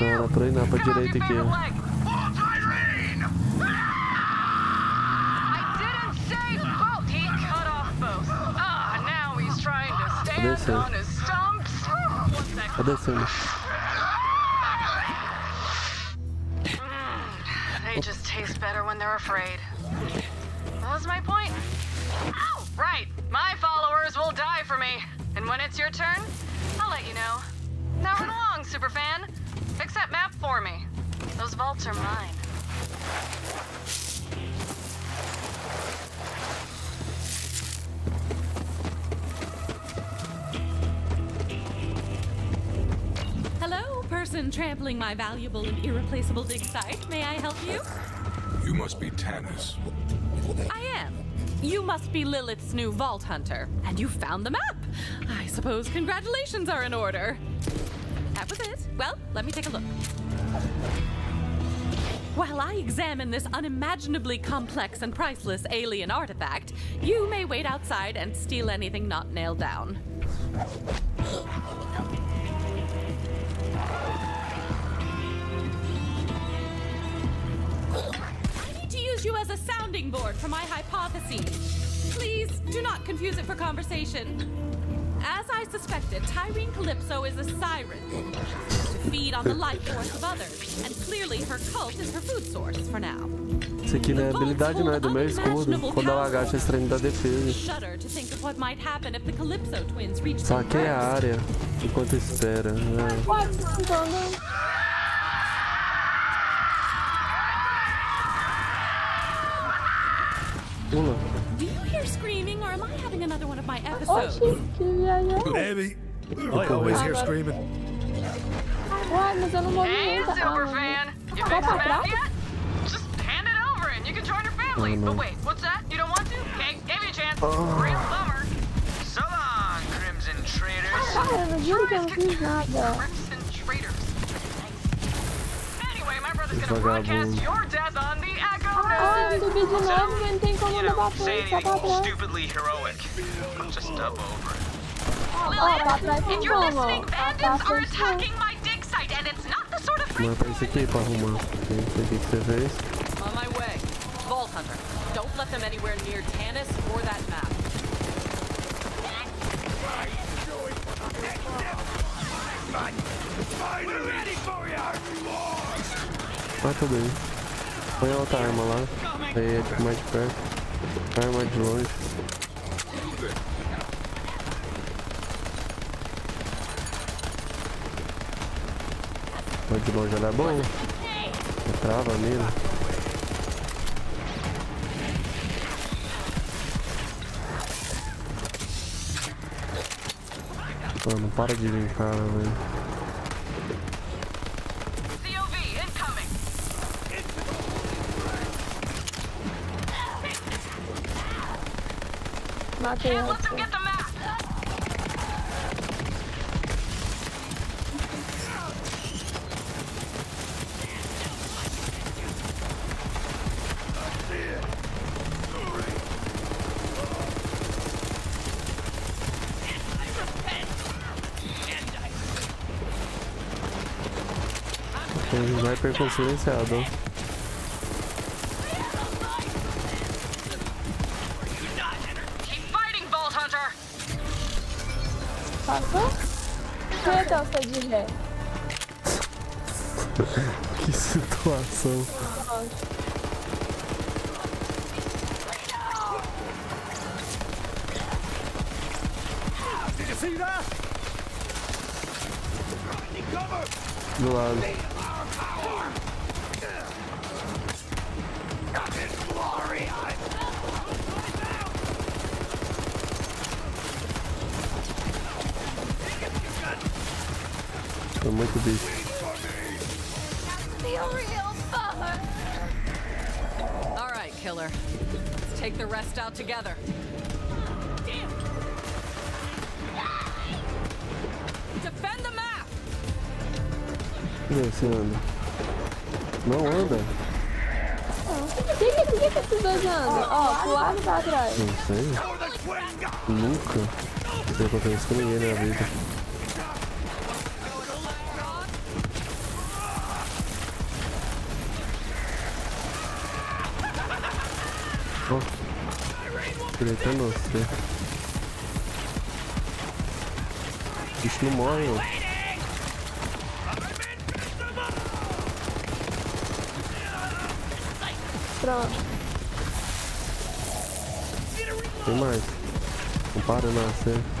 Dobra, Pryna, podzielaj takie. Odesem. Odesem. They just taste better when they're afraid. Vaults are mine. Hello, person trampling my valuable and irreplaceable dig site. May I help you? You must be Tanis. I am. You must be Lilith's new Vault Hunter, and you found the map. I suppose congratulations are in order. That was it. Well, let me take a look. While I examine this unimaginably complex and priceless alien artifact, you may wait outside and steal anything not nailed down. I need to use you as a sounding board for my hypotheses. Please do not confuse it for conversation. I suspected, Tyrene Calypso is a siren. To feed on the life force of others. And clearly her cult is her food source for now. Isso aqui não é habilidade, não. É do meu escudo. Quando ela agacha, defesa. The Calypso twins reach them Saquei a área enquanto espera. né? Of my episodes? Oxi, que viagem. Maybe. I always hear screaming. Ué, mas eu não Hey, movimento. Superfan! You Vai fixed the map yet? Just hand it over and you can join your family. Oh, no. But wait, what's that? You don't want to? Okay, gave you a chance. Oh. Real bummer. So long, Crimson Traders. Cara, eu não juro que eu não fiz nada. Crimson traitors. The Echo Ah, News. subi de novo, mas não tem como You levar know, pra say frente, só pra anything trás. stupidly heroic. Just dub over it. Ó, pra trás tem If you're como, ó. listening, Pra bandits trás are tem como. attacking my dig site, and it's not the sort of free Mata isso aqui pra arrumar. Isso aqui que você fez. On my way. Vault Hunter, don't let them anywhere near Tanis or that map. Ah, tudo bem. Põe outra arma lá. Aí é tipo mais de perto. Arma de longe. Mas de longe ela é bom. Trava a mira. Mano, para de cara, velho. Matei Can't let outro. them get the map. Tem um sniper com silenciado. Que situação. Com ninguém na vida. Queria até você. O bicho não morre, ó. Pronto. Tem mais. Não para de nascer.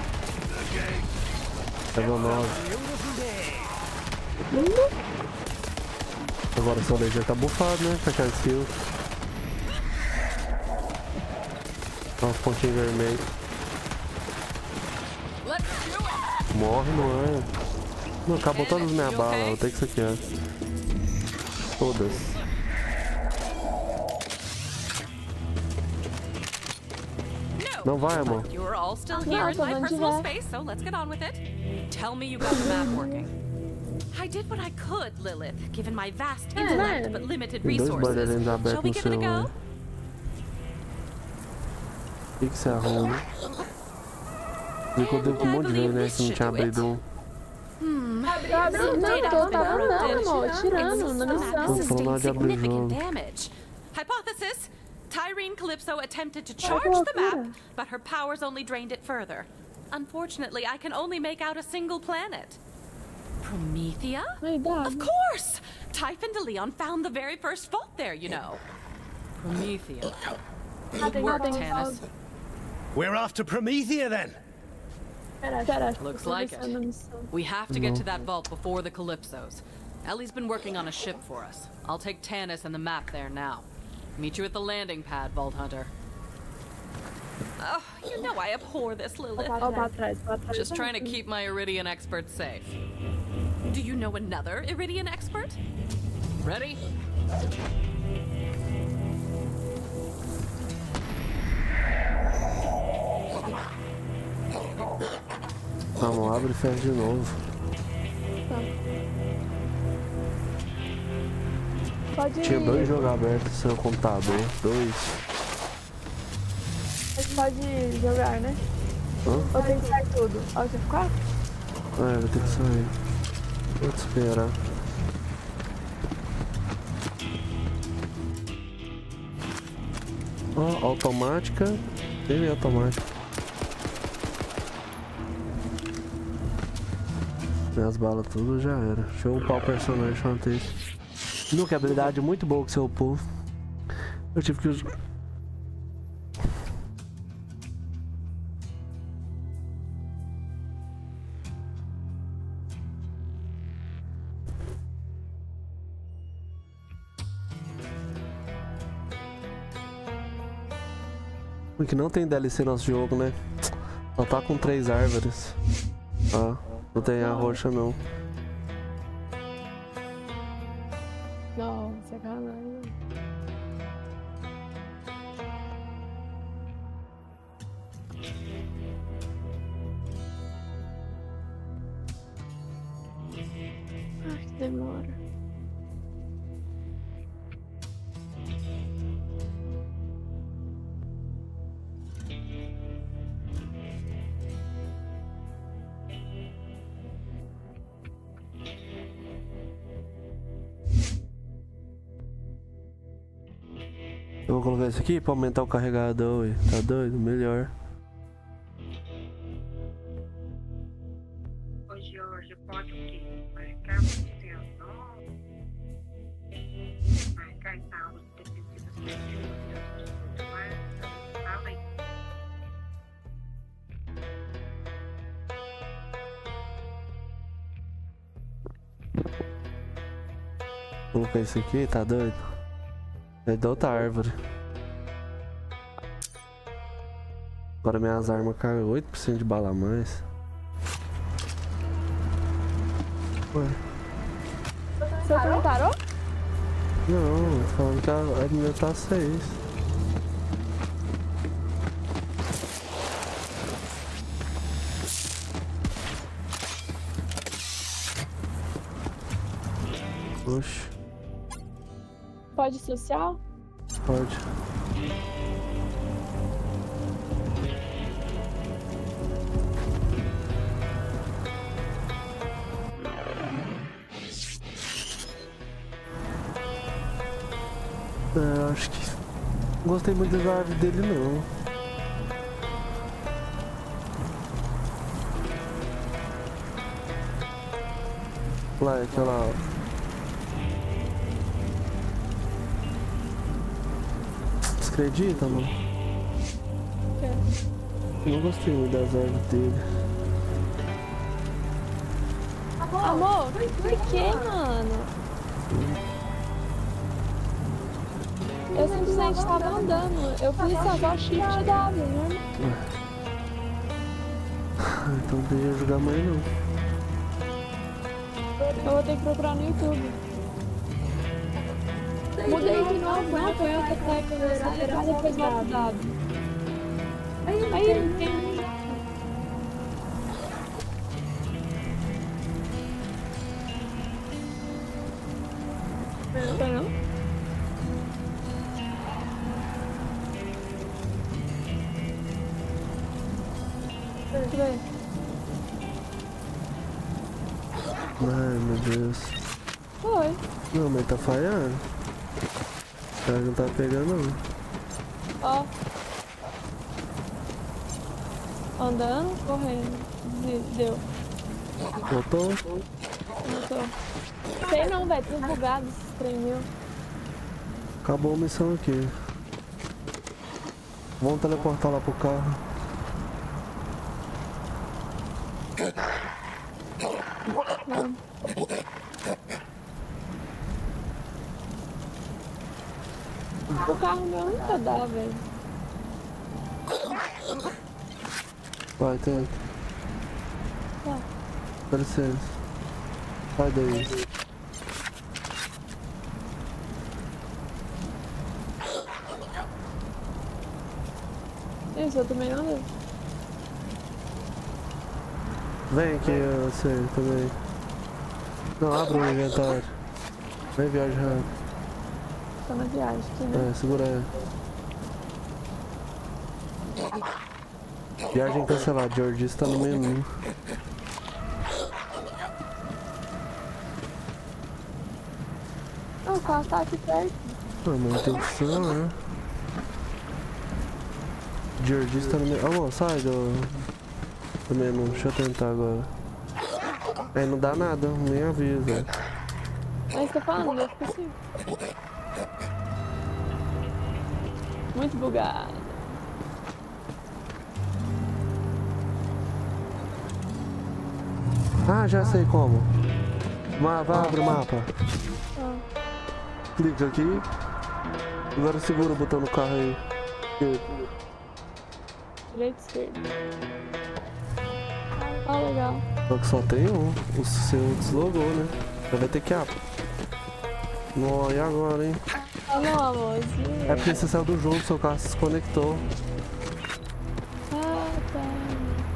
Level 9. Agora seu laser tá bufado, né? Com aquela skill. Ó, os pontinhos vermelhos. Morre, não é? Não, acabou todas as minhas balas. Vou ter que saquear. Todas. Não vai, amor. You're all still here in my personal space, so let's get on with it. Tell me you got the map working. I did what I could, Lilith, given my vast É, intellect né? but limited resources. Shall we give it a go? O que, que você arruma? Clicou dentro um monte de vezes, né? Se não tinha abrido um. Hmm. Eu abri, não, eu tava andando, amor, tirando na missão. Tô falando de abrir significant jogo. Damage. Hypothesis: Tyrene Calypso attempted to charge the map, loucura. but her powers only drained it further. Unfortunately, I can only make out a single planet. Promethea? Of course! Typhon de Leon found the very first vault there, you know. Promethea. Good work, Tanis. We're off to Promethea then. Pera, pera, Looks like it. começando a missão. We have to get to that vault before the Calypsos. Ellie's been working on a ship for us. I'll take Tanis and the map there now. Meet you at the landing pad, Vault Hunter. Oh, you know I abhor this, Lilith. Ó, pra trás. Just trying to keep my Iridian expert safe. Do you know another Iridian expert? Ready? Vamos, abre fecha de novo. Pode Tinha dois jogos abertos no seu computador. Dois. A gente pode jogar, né? Hã? Ou tem que sair tudo? Ó, você ficar? É, vai ter que sair. Vou te esperar. Ó, automática. Teve automática. Minhas balas tudo já era. Deixa eu upar o personagem enquanto isso. Nunca habilidade muito boa que seu povo. Eu tive que usar. Que não tem DLC nosso jogo, né? Só tá com três árvores. Ó, não tem a roxa não. Sacanagem. Ai, que demora. Isso aqui pra aumentar o carregador, ué. Tá doido? Melhor. Ô Jorge, pode o quê? Marcar você? Marcar aí. Vou colocar isso aqui, tá doido? É da outra árvore. Agora minhas armas carregam 8% de bala a mais. Ué, Você não parou? não, falando que a, a minha tá 6. Oxe, Pode social? pode. Gostei muito das árvores dele não. Lá, é aquela. acredita, mano? Não gostei muito das árvores dele. Amor, por que, mano? Eu simplesmente tava andando. Eu fui salvar o shift W, né? Então não ia jogar mais não. Eu vou ter que procurar no YouTube. Mudei de novo, né? Foi outra tecla acelerar depois volta W. Aí ele tem. Voltou? Voltou. Sei não, velho. Tudo bugado esses trem. Acabou a missão aqui. Vamos teleportar lá pro carro. Não. O carro meu nunca dá, velho. Vai, tenta. Tá. Dá licença. Sai daí. Isso, eu também deu. Vem aqui, você também. Não, abre o inventário. Vem viajar. Tô na viagem aqui, né? É, segura aí. Viagem cancelada, George está no menu. Não, o carro tá aqui perto. Mas tem opção, né? George está no menu. Amor, sai do, do menu. Deixa eu tentar agora. Aí não dá nada, nem avisa. Mas tô falando, eu fico assim. Muito bugado. Ah, já sei como. Mapa, abre o mapa. Ah, Clica aqui. Agora segura o botão no carro aí. Aqui. direita e esquerda. Ah, legal. Só que só tem um. O seu deslogou, né? Você vai ter que abrir. Não, e agora, hein? Ah, não, amorzinho. É porque você saiu do jogo, seu carro se desconectou. Ah, tá.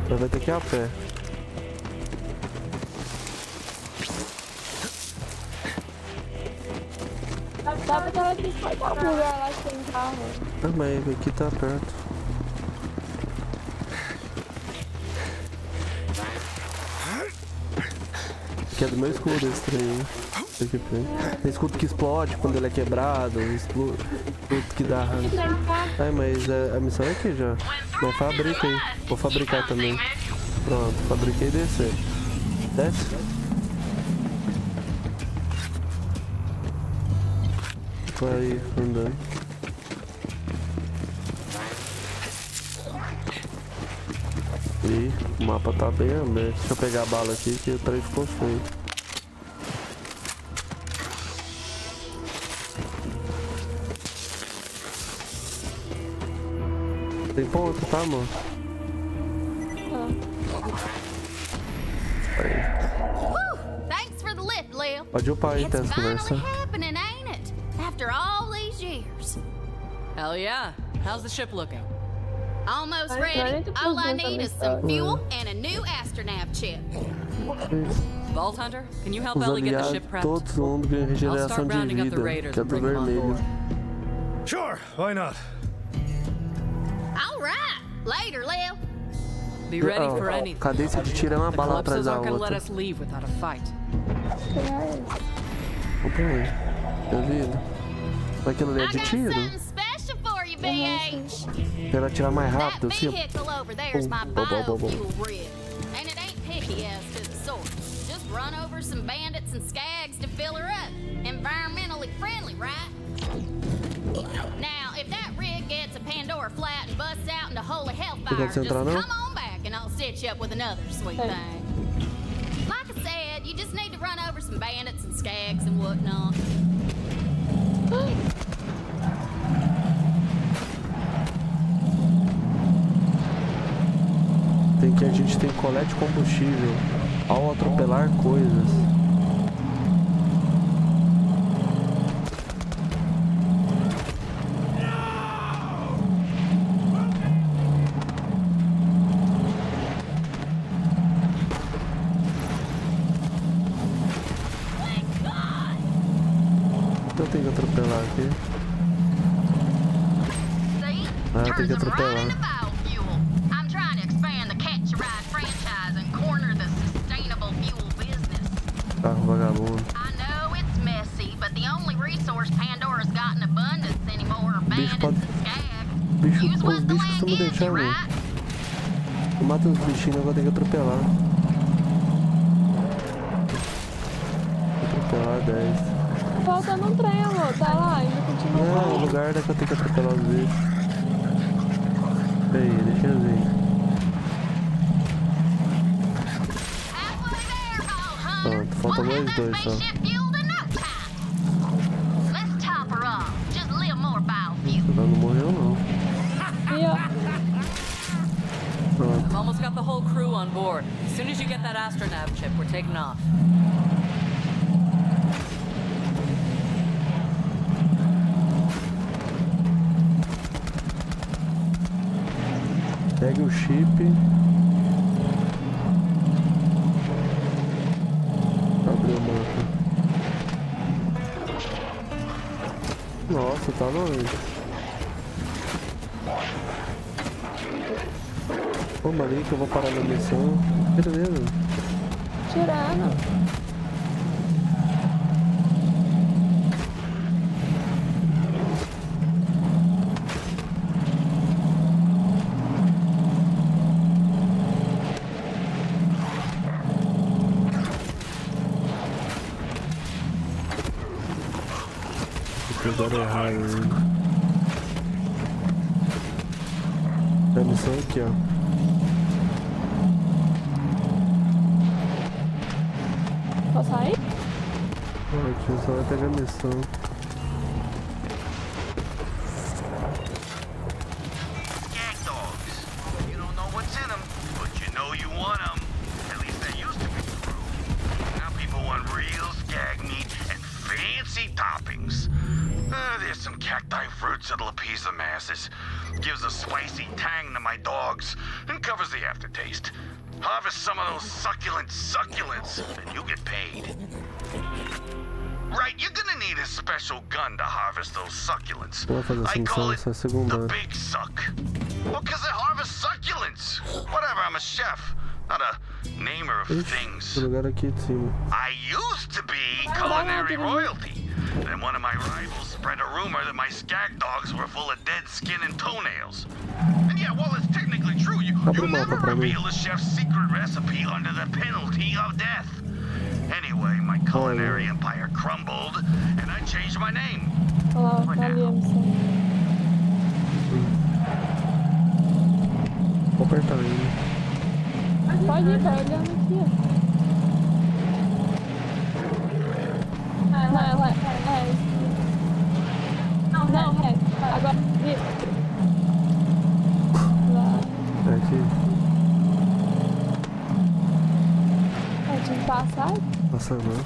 Você vai ter que ir a pé. Dá pra pro lugar lá carro. Também, aqui tá perto. Que é do meu escudo esse trem. tem. Escudo que explode quando ele é quebrado, escudo que dá. É, mas é, a missão é aqui já. Não fabrica aí. Vou fabricar também. Pronto, fabriquei e descer. Desce. Vai andando. Ih, o mapa tá bem aberto. Deixa eu pegar a bala aqui que o trem ficou feio. Tem ponto, tá, mano? Whew! Thanks for the lift, Lil. Pode upar aí, tem Hell yeah. How's the ship looking? Almost ready. All I need is some fuel and a new astronav chip. Vault Hunter, can you help Ellie get the ship prepped? todo mundo ganha I'll regeneração start de rounding up the vida, raiders que é and do bring them on vermelho. board. Sure, why not? All right. Later, Lil. Be ready Ó, for anything. Cadência de tiro é uma The bala atrás da aren't gonna let us leave without a fight. Opa aí. Tá vendo? Aquilo ali é de tiro? Something special for you, BH. Quero atirar mais That rápido, assim. vehicle over there's my Bom, bom, bom, bom. biofuel rig. And it ain't picky as to the sort. Just run over some bandits and skags to fill her up. Environmentally friendly, right? Now, if that rig gets a Pandora flat and busts out into holy hellfire, quer just entrar, não? come on back and I'll set you up with another sweet Hey. thing. Like I said, you just need to run over some bandits and skags and whatnot. Tem que a gente tem colete combustível ao atropelar coisas. Tá longe. Vamos ali que eu vou parar na missão. Beleza. Tirando. Aqui, ó. Posso sair? Ótimo, só vai pegar a missão. I call it essa segunda. the big suck. Well, because I harvest succulents. Whatever, I'm a chef, not a namer of things. Lugar aqui de cima. I used to be culinary royalty. Then one of my rivals spread a rumor that my skag dogs were full of dead skin and toenails. And yeah, while it's technically true, you, Abre you o mapa never reveal a chef's secret recipe under the penalty of death. Anyway, my culinary empire crumbled, and I changed my name. Olha lá, tá Pode ir, tá olhando aqui, ó. Não, ela é. Não, não, é. Agora. Isso. Lá. Aqui. Que passar. Passa não.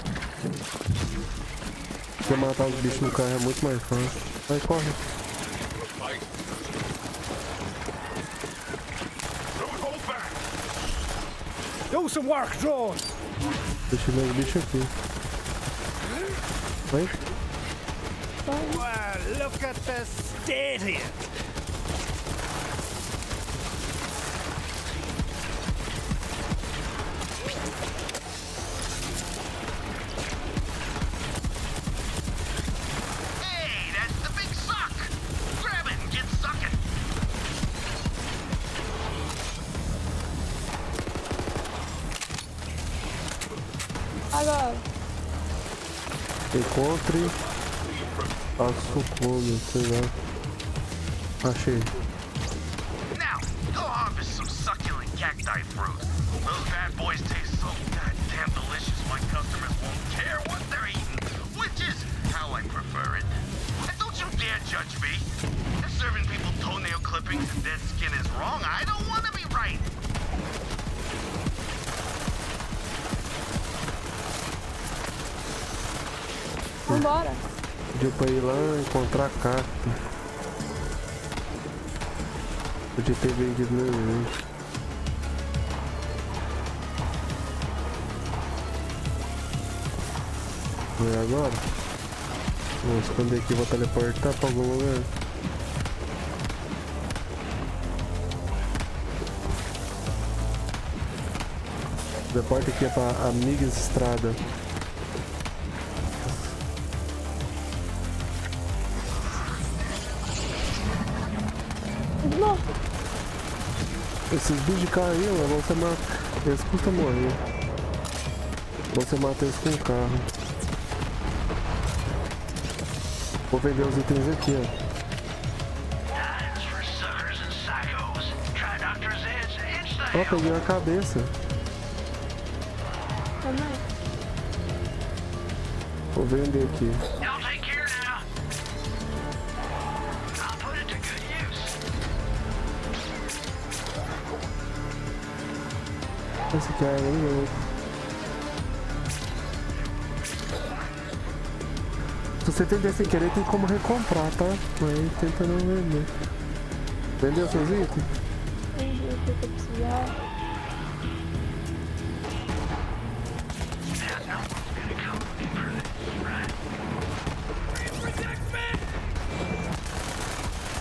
Porque matar os bichos no carro é muito mais fácil. Vai, corre. Do some work, drone. Deixa eu ver os bichos aqui. Vai. Well, look at the state of Encontre a sucumbe, sei lá. Achei. Encontrar cacto. Podia ter vendido meu jeito. E agora? Vou esconder aqui, vou teleportar pra algum lugar. Teleporta aqui pra Amigas Estrada. Esses bichos de carro aí, mano, você mata. Eles custam morrer. Você mata eles com o carro. Vou vender os itens aqui, ó. Ó, peguei a cabeça. Também. Vou vender aqui. Esse cara é louco. Se você vender sem querer, tem como recomprar, tá? Mas tenta não vender. Vendeu seus itens? Entendi o que eu precisava.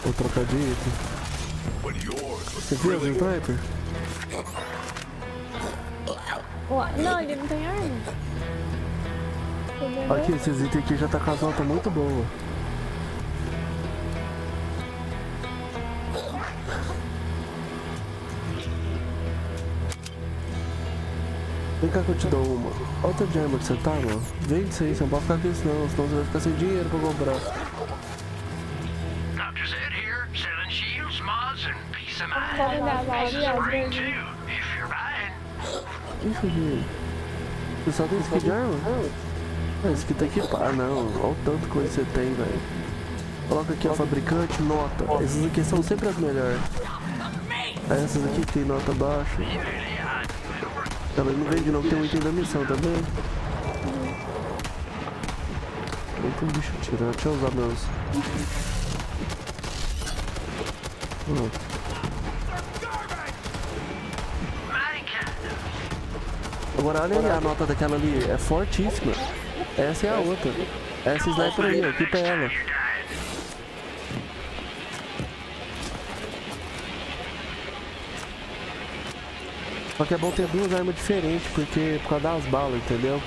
Vou trocar de item. Você viu o sniper? Não, ele não tem arma. É aqui, esses itens aqui já tá com as notas muito boas. Vem cá que eu te dou uma. Olha o teu que você tá, mano. Vende isso aí, você não pode ficar com isso não, senão você vai ficar sem dinheiro pra comprar. Dr. Z here, selling shields, mods, and peace of mind. Isso aqui. Você só tem skin de arma? Ah, esse aqui tá equipado, não. Olha o tanto que coisa você tem, velho. Coloca aqui, ó, fabricante, nota. Essas aqui são sempre as melhores. Essas aqui que tem nota baixa. Ela não vende não, que tem um item da missão, tá vendo? Tem um bicho tirando, deixa eu usar meus. Pronto. Agora olha aí a nota daquela ali, é fortíssima. Essa é a outra. Essa sniper aí, equipa ela. Só que é bom ter duas armas diferentes, porque por causa das balas, entendeu?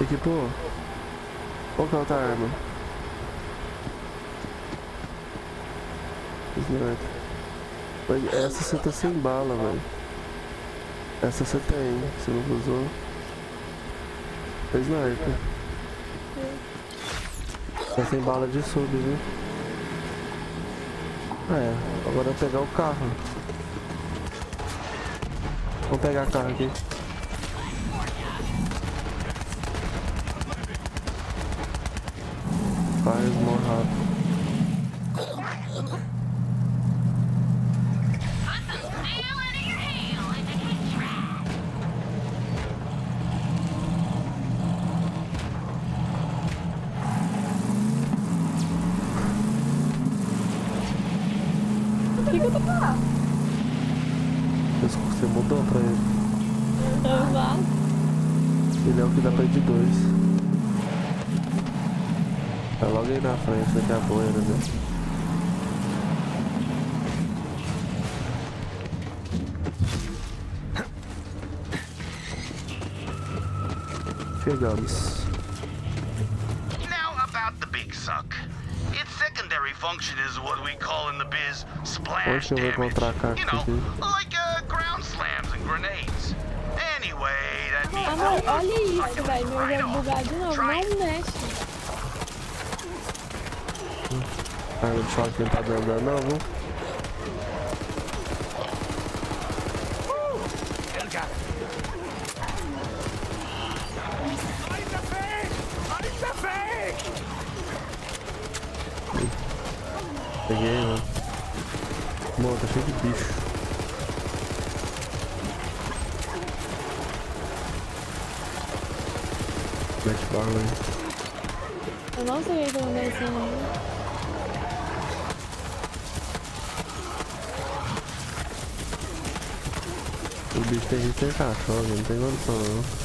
Equipou? Qual que é a outra arma? Essa você tá sem bala, velho. Essa você tem, você não usou. É sniper. Tá sem bala de sub, viu? Ah, é, agora é pegar o carro. Vamos pegar carro aqui. Faz rápido. Por que que eu tô lá? Você mudou pra ele. Eu lá. Ele é o que dá pra ir de dois. Tá logo aí na frente, daqui a poeira, né? Chegamos. Now about the big suck. Its secondary function is what we call in the biz splash eu damage. You know, like uh, ground slams and grenades. Anyway, that means Amor, olha isso, velho. Meu jogo bugado de novo. Não mexe. Choque não tá dando dano, não, viu? Que ser cachorro, não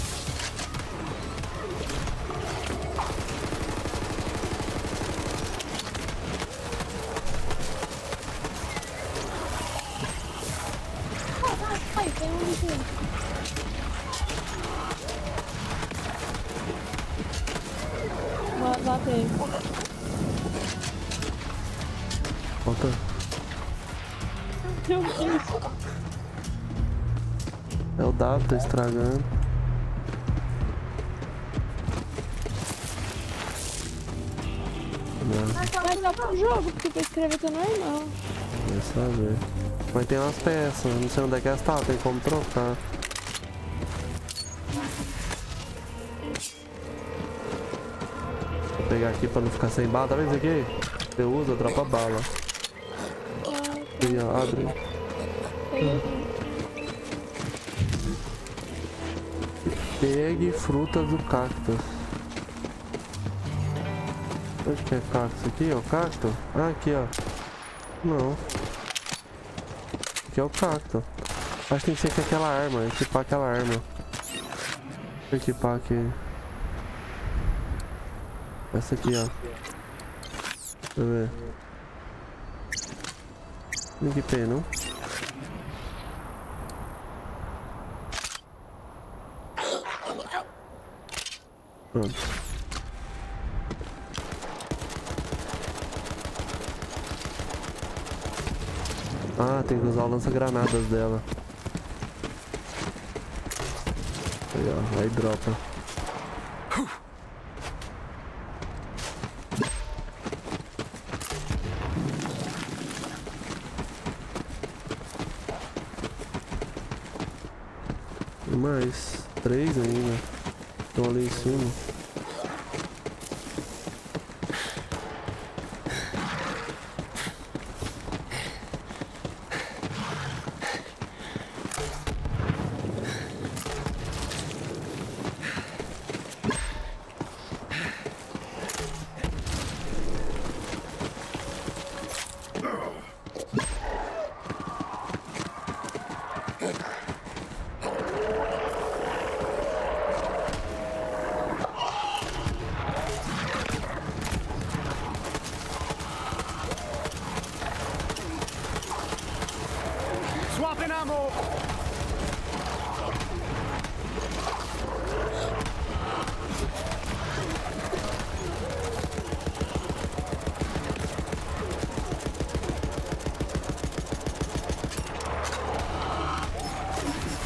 tá estragando. Não, Mas dá pro jogo, porque pra escrever tá normal. vai saber. Mas tem umas peças, não sei onde é que elas tá, tem como trocar. Vou pegar aqui pra não ficar sem bala, tá vendo isso aqui? Você usa, dropa bala. Aqui, ó, abre. Pegue frutas do cactus. Onde que é cactus? Aqui, ó, cacto? Ah, aqui, ó. Não. Aqui é o cacto. Acho que tem que ser com aquela arma, equipar aquela arma. Deixa eu equipar aqui. Essa aqui, ó. Deixa eu ver. Não equipei, não? Ah, tem que usar o lança-granadas dela. Aí, ó, aí dropa. Tem mais. Três ainda. Estão ali em cima. Swapping ammo!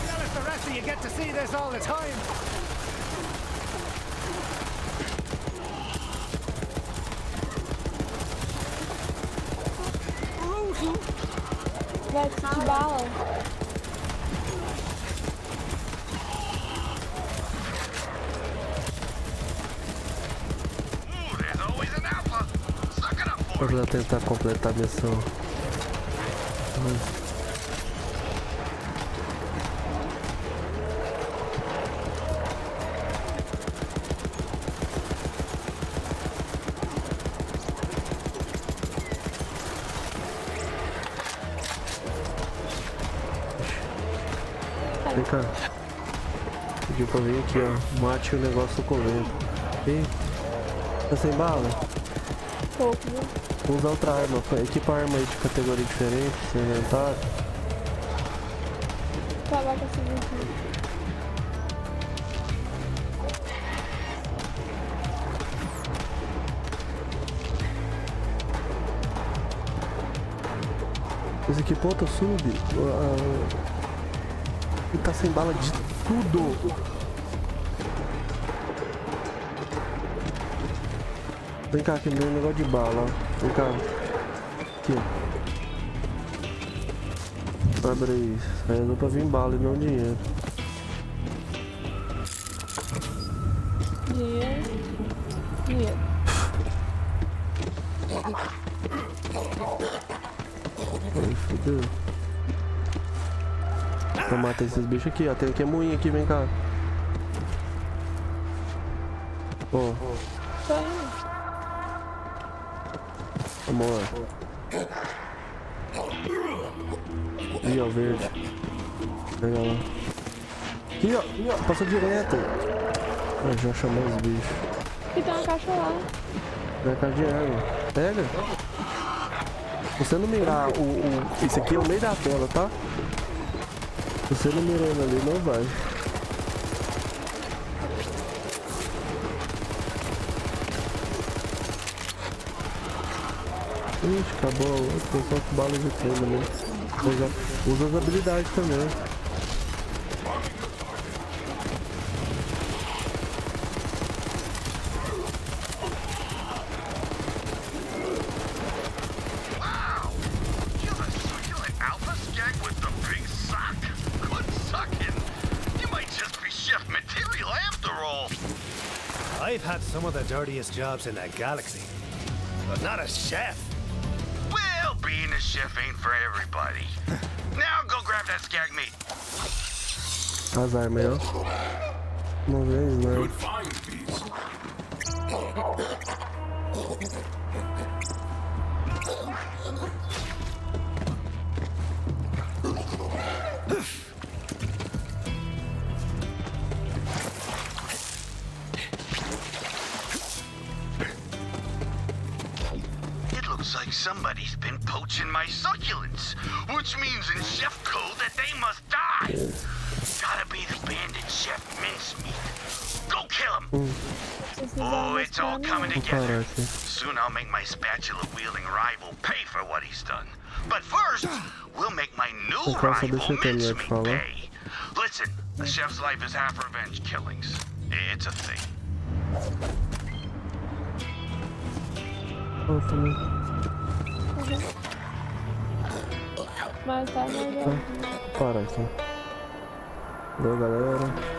Tell us the rest of you get to see this all the time. Vai, de bala. Já tentar completar a missão. Hum. Vem cá. Pediu pra vir aqui, ó. Mate o negócio do convento. Ih, tá sem bala? Pouco, viu? Vou usar outra arma. Equipa arma aí de categoria diferente, sem inventário. Com esse vídeo. Aqui, ponta sub. Ah, E tá sem bala de tudo. Vem cá, aqui no negócio de bala, Vem cá. Aqui. Abre isso. Aí dá pra vir bala e não dinheiro. Dinheiro. Dinheiro. Aí, fodeu. Matar esses bichos aqui, ó. Tem aqui a moinha aqui, vem cá. Lá. Ih, ó, o verde. Pega lá. Aqui, ó. Ó. Passou direto. Ah, já chamou os bichos. E tem uma caixa lá. Vai cá de água. Pega. Se você não mirar o, o. Esse aqui é o meio da tela, tá? Se você não mirando ali, não vai. Ixi, acabou. Eu só com bala de treino né? Usa as habilidades também. I've had some of the dirtiest jobs in the galaxy, but not a chef. Azar, meu. Uma vez, né? New rival mincemeat pay. Listen, the chef's life is half revenge killings. It's a thing. Hopefully. Mas tá melhor. Para aqui. Valeu, galera.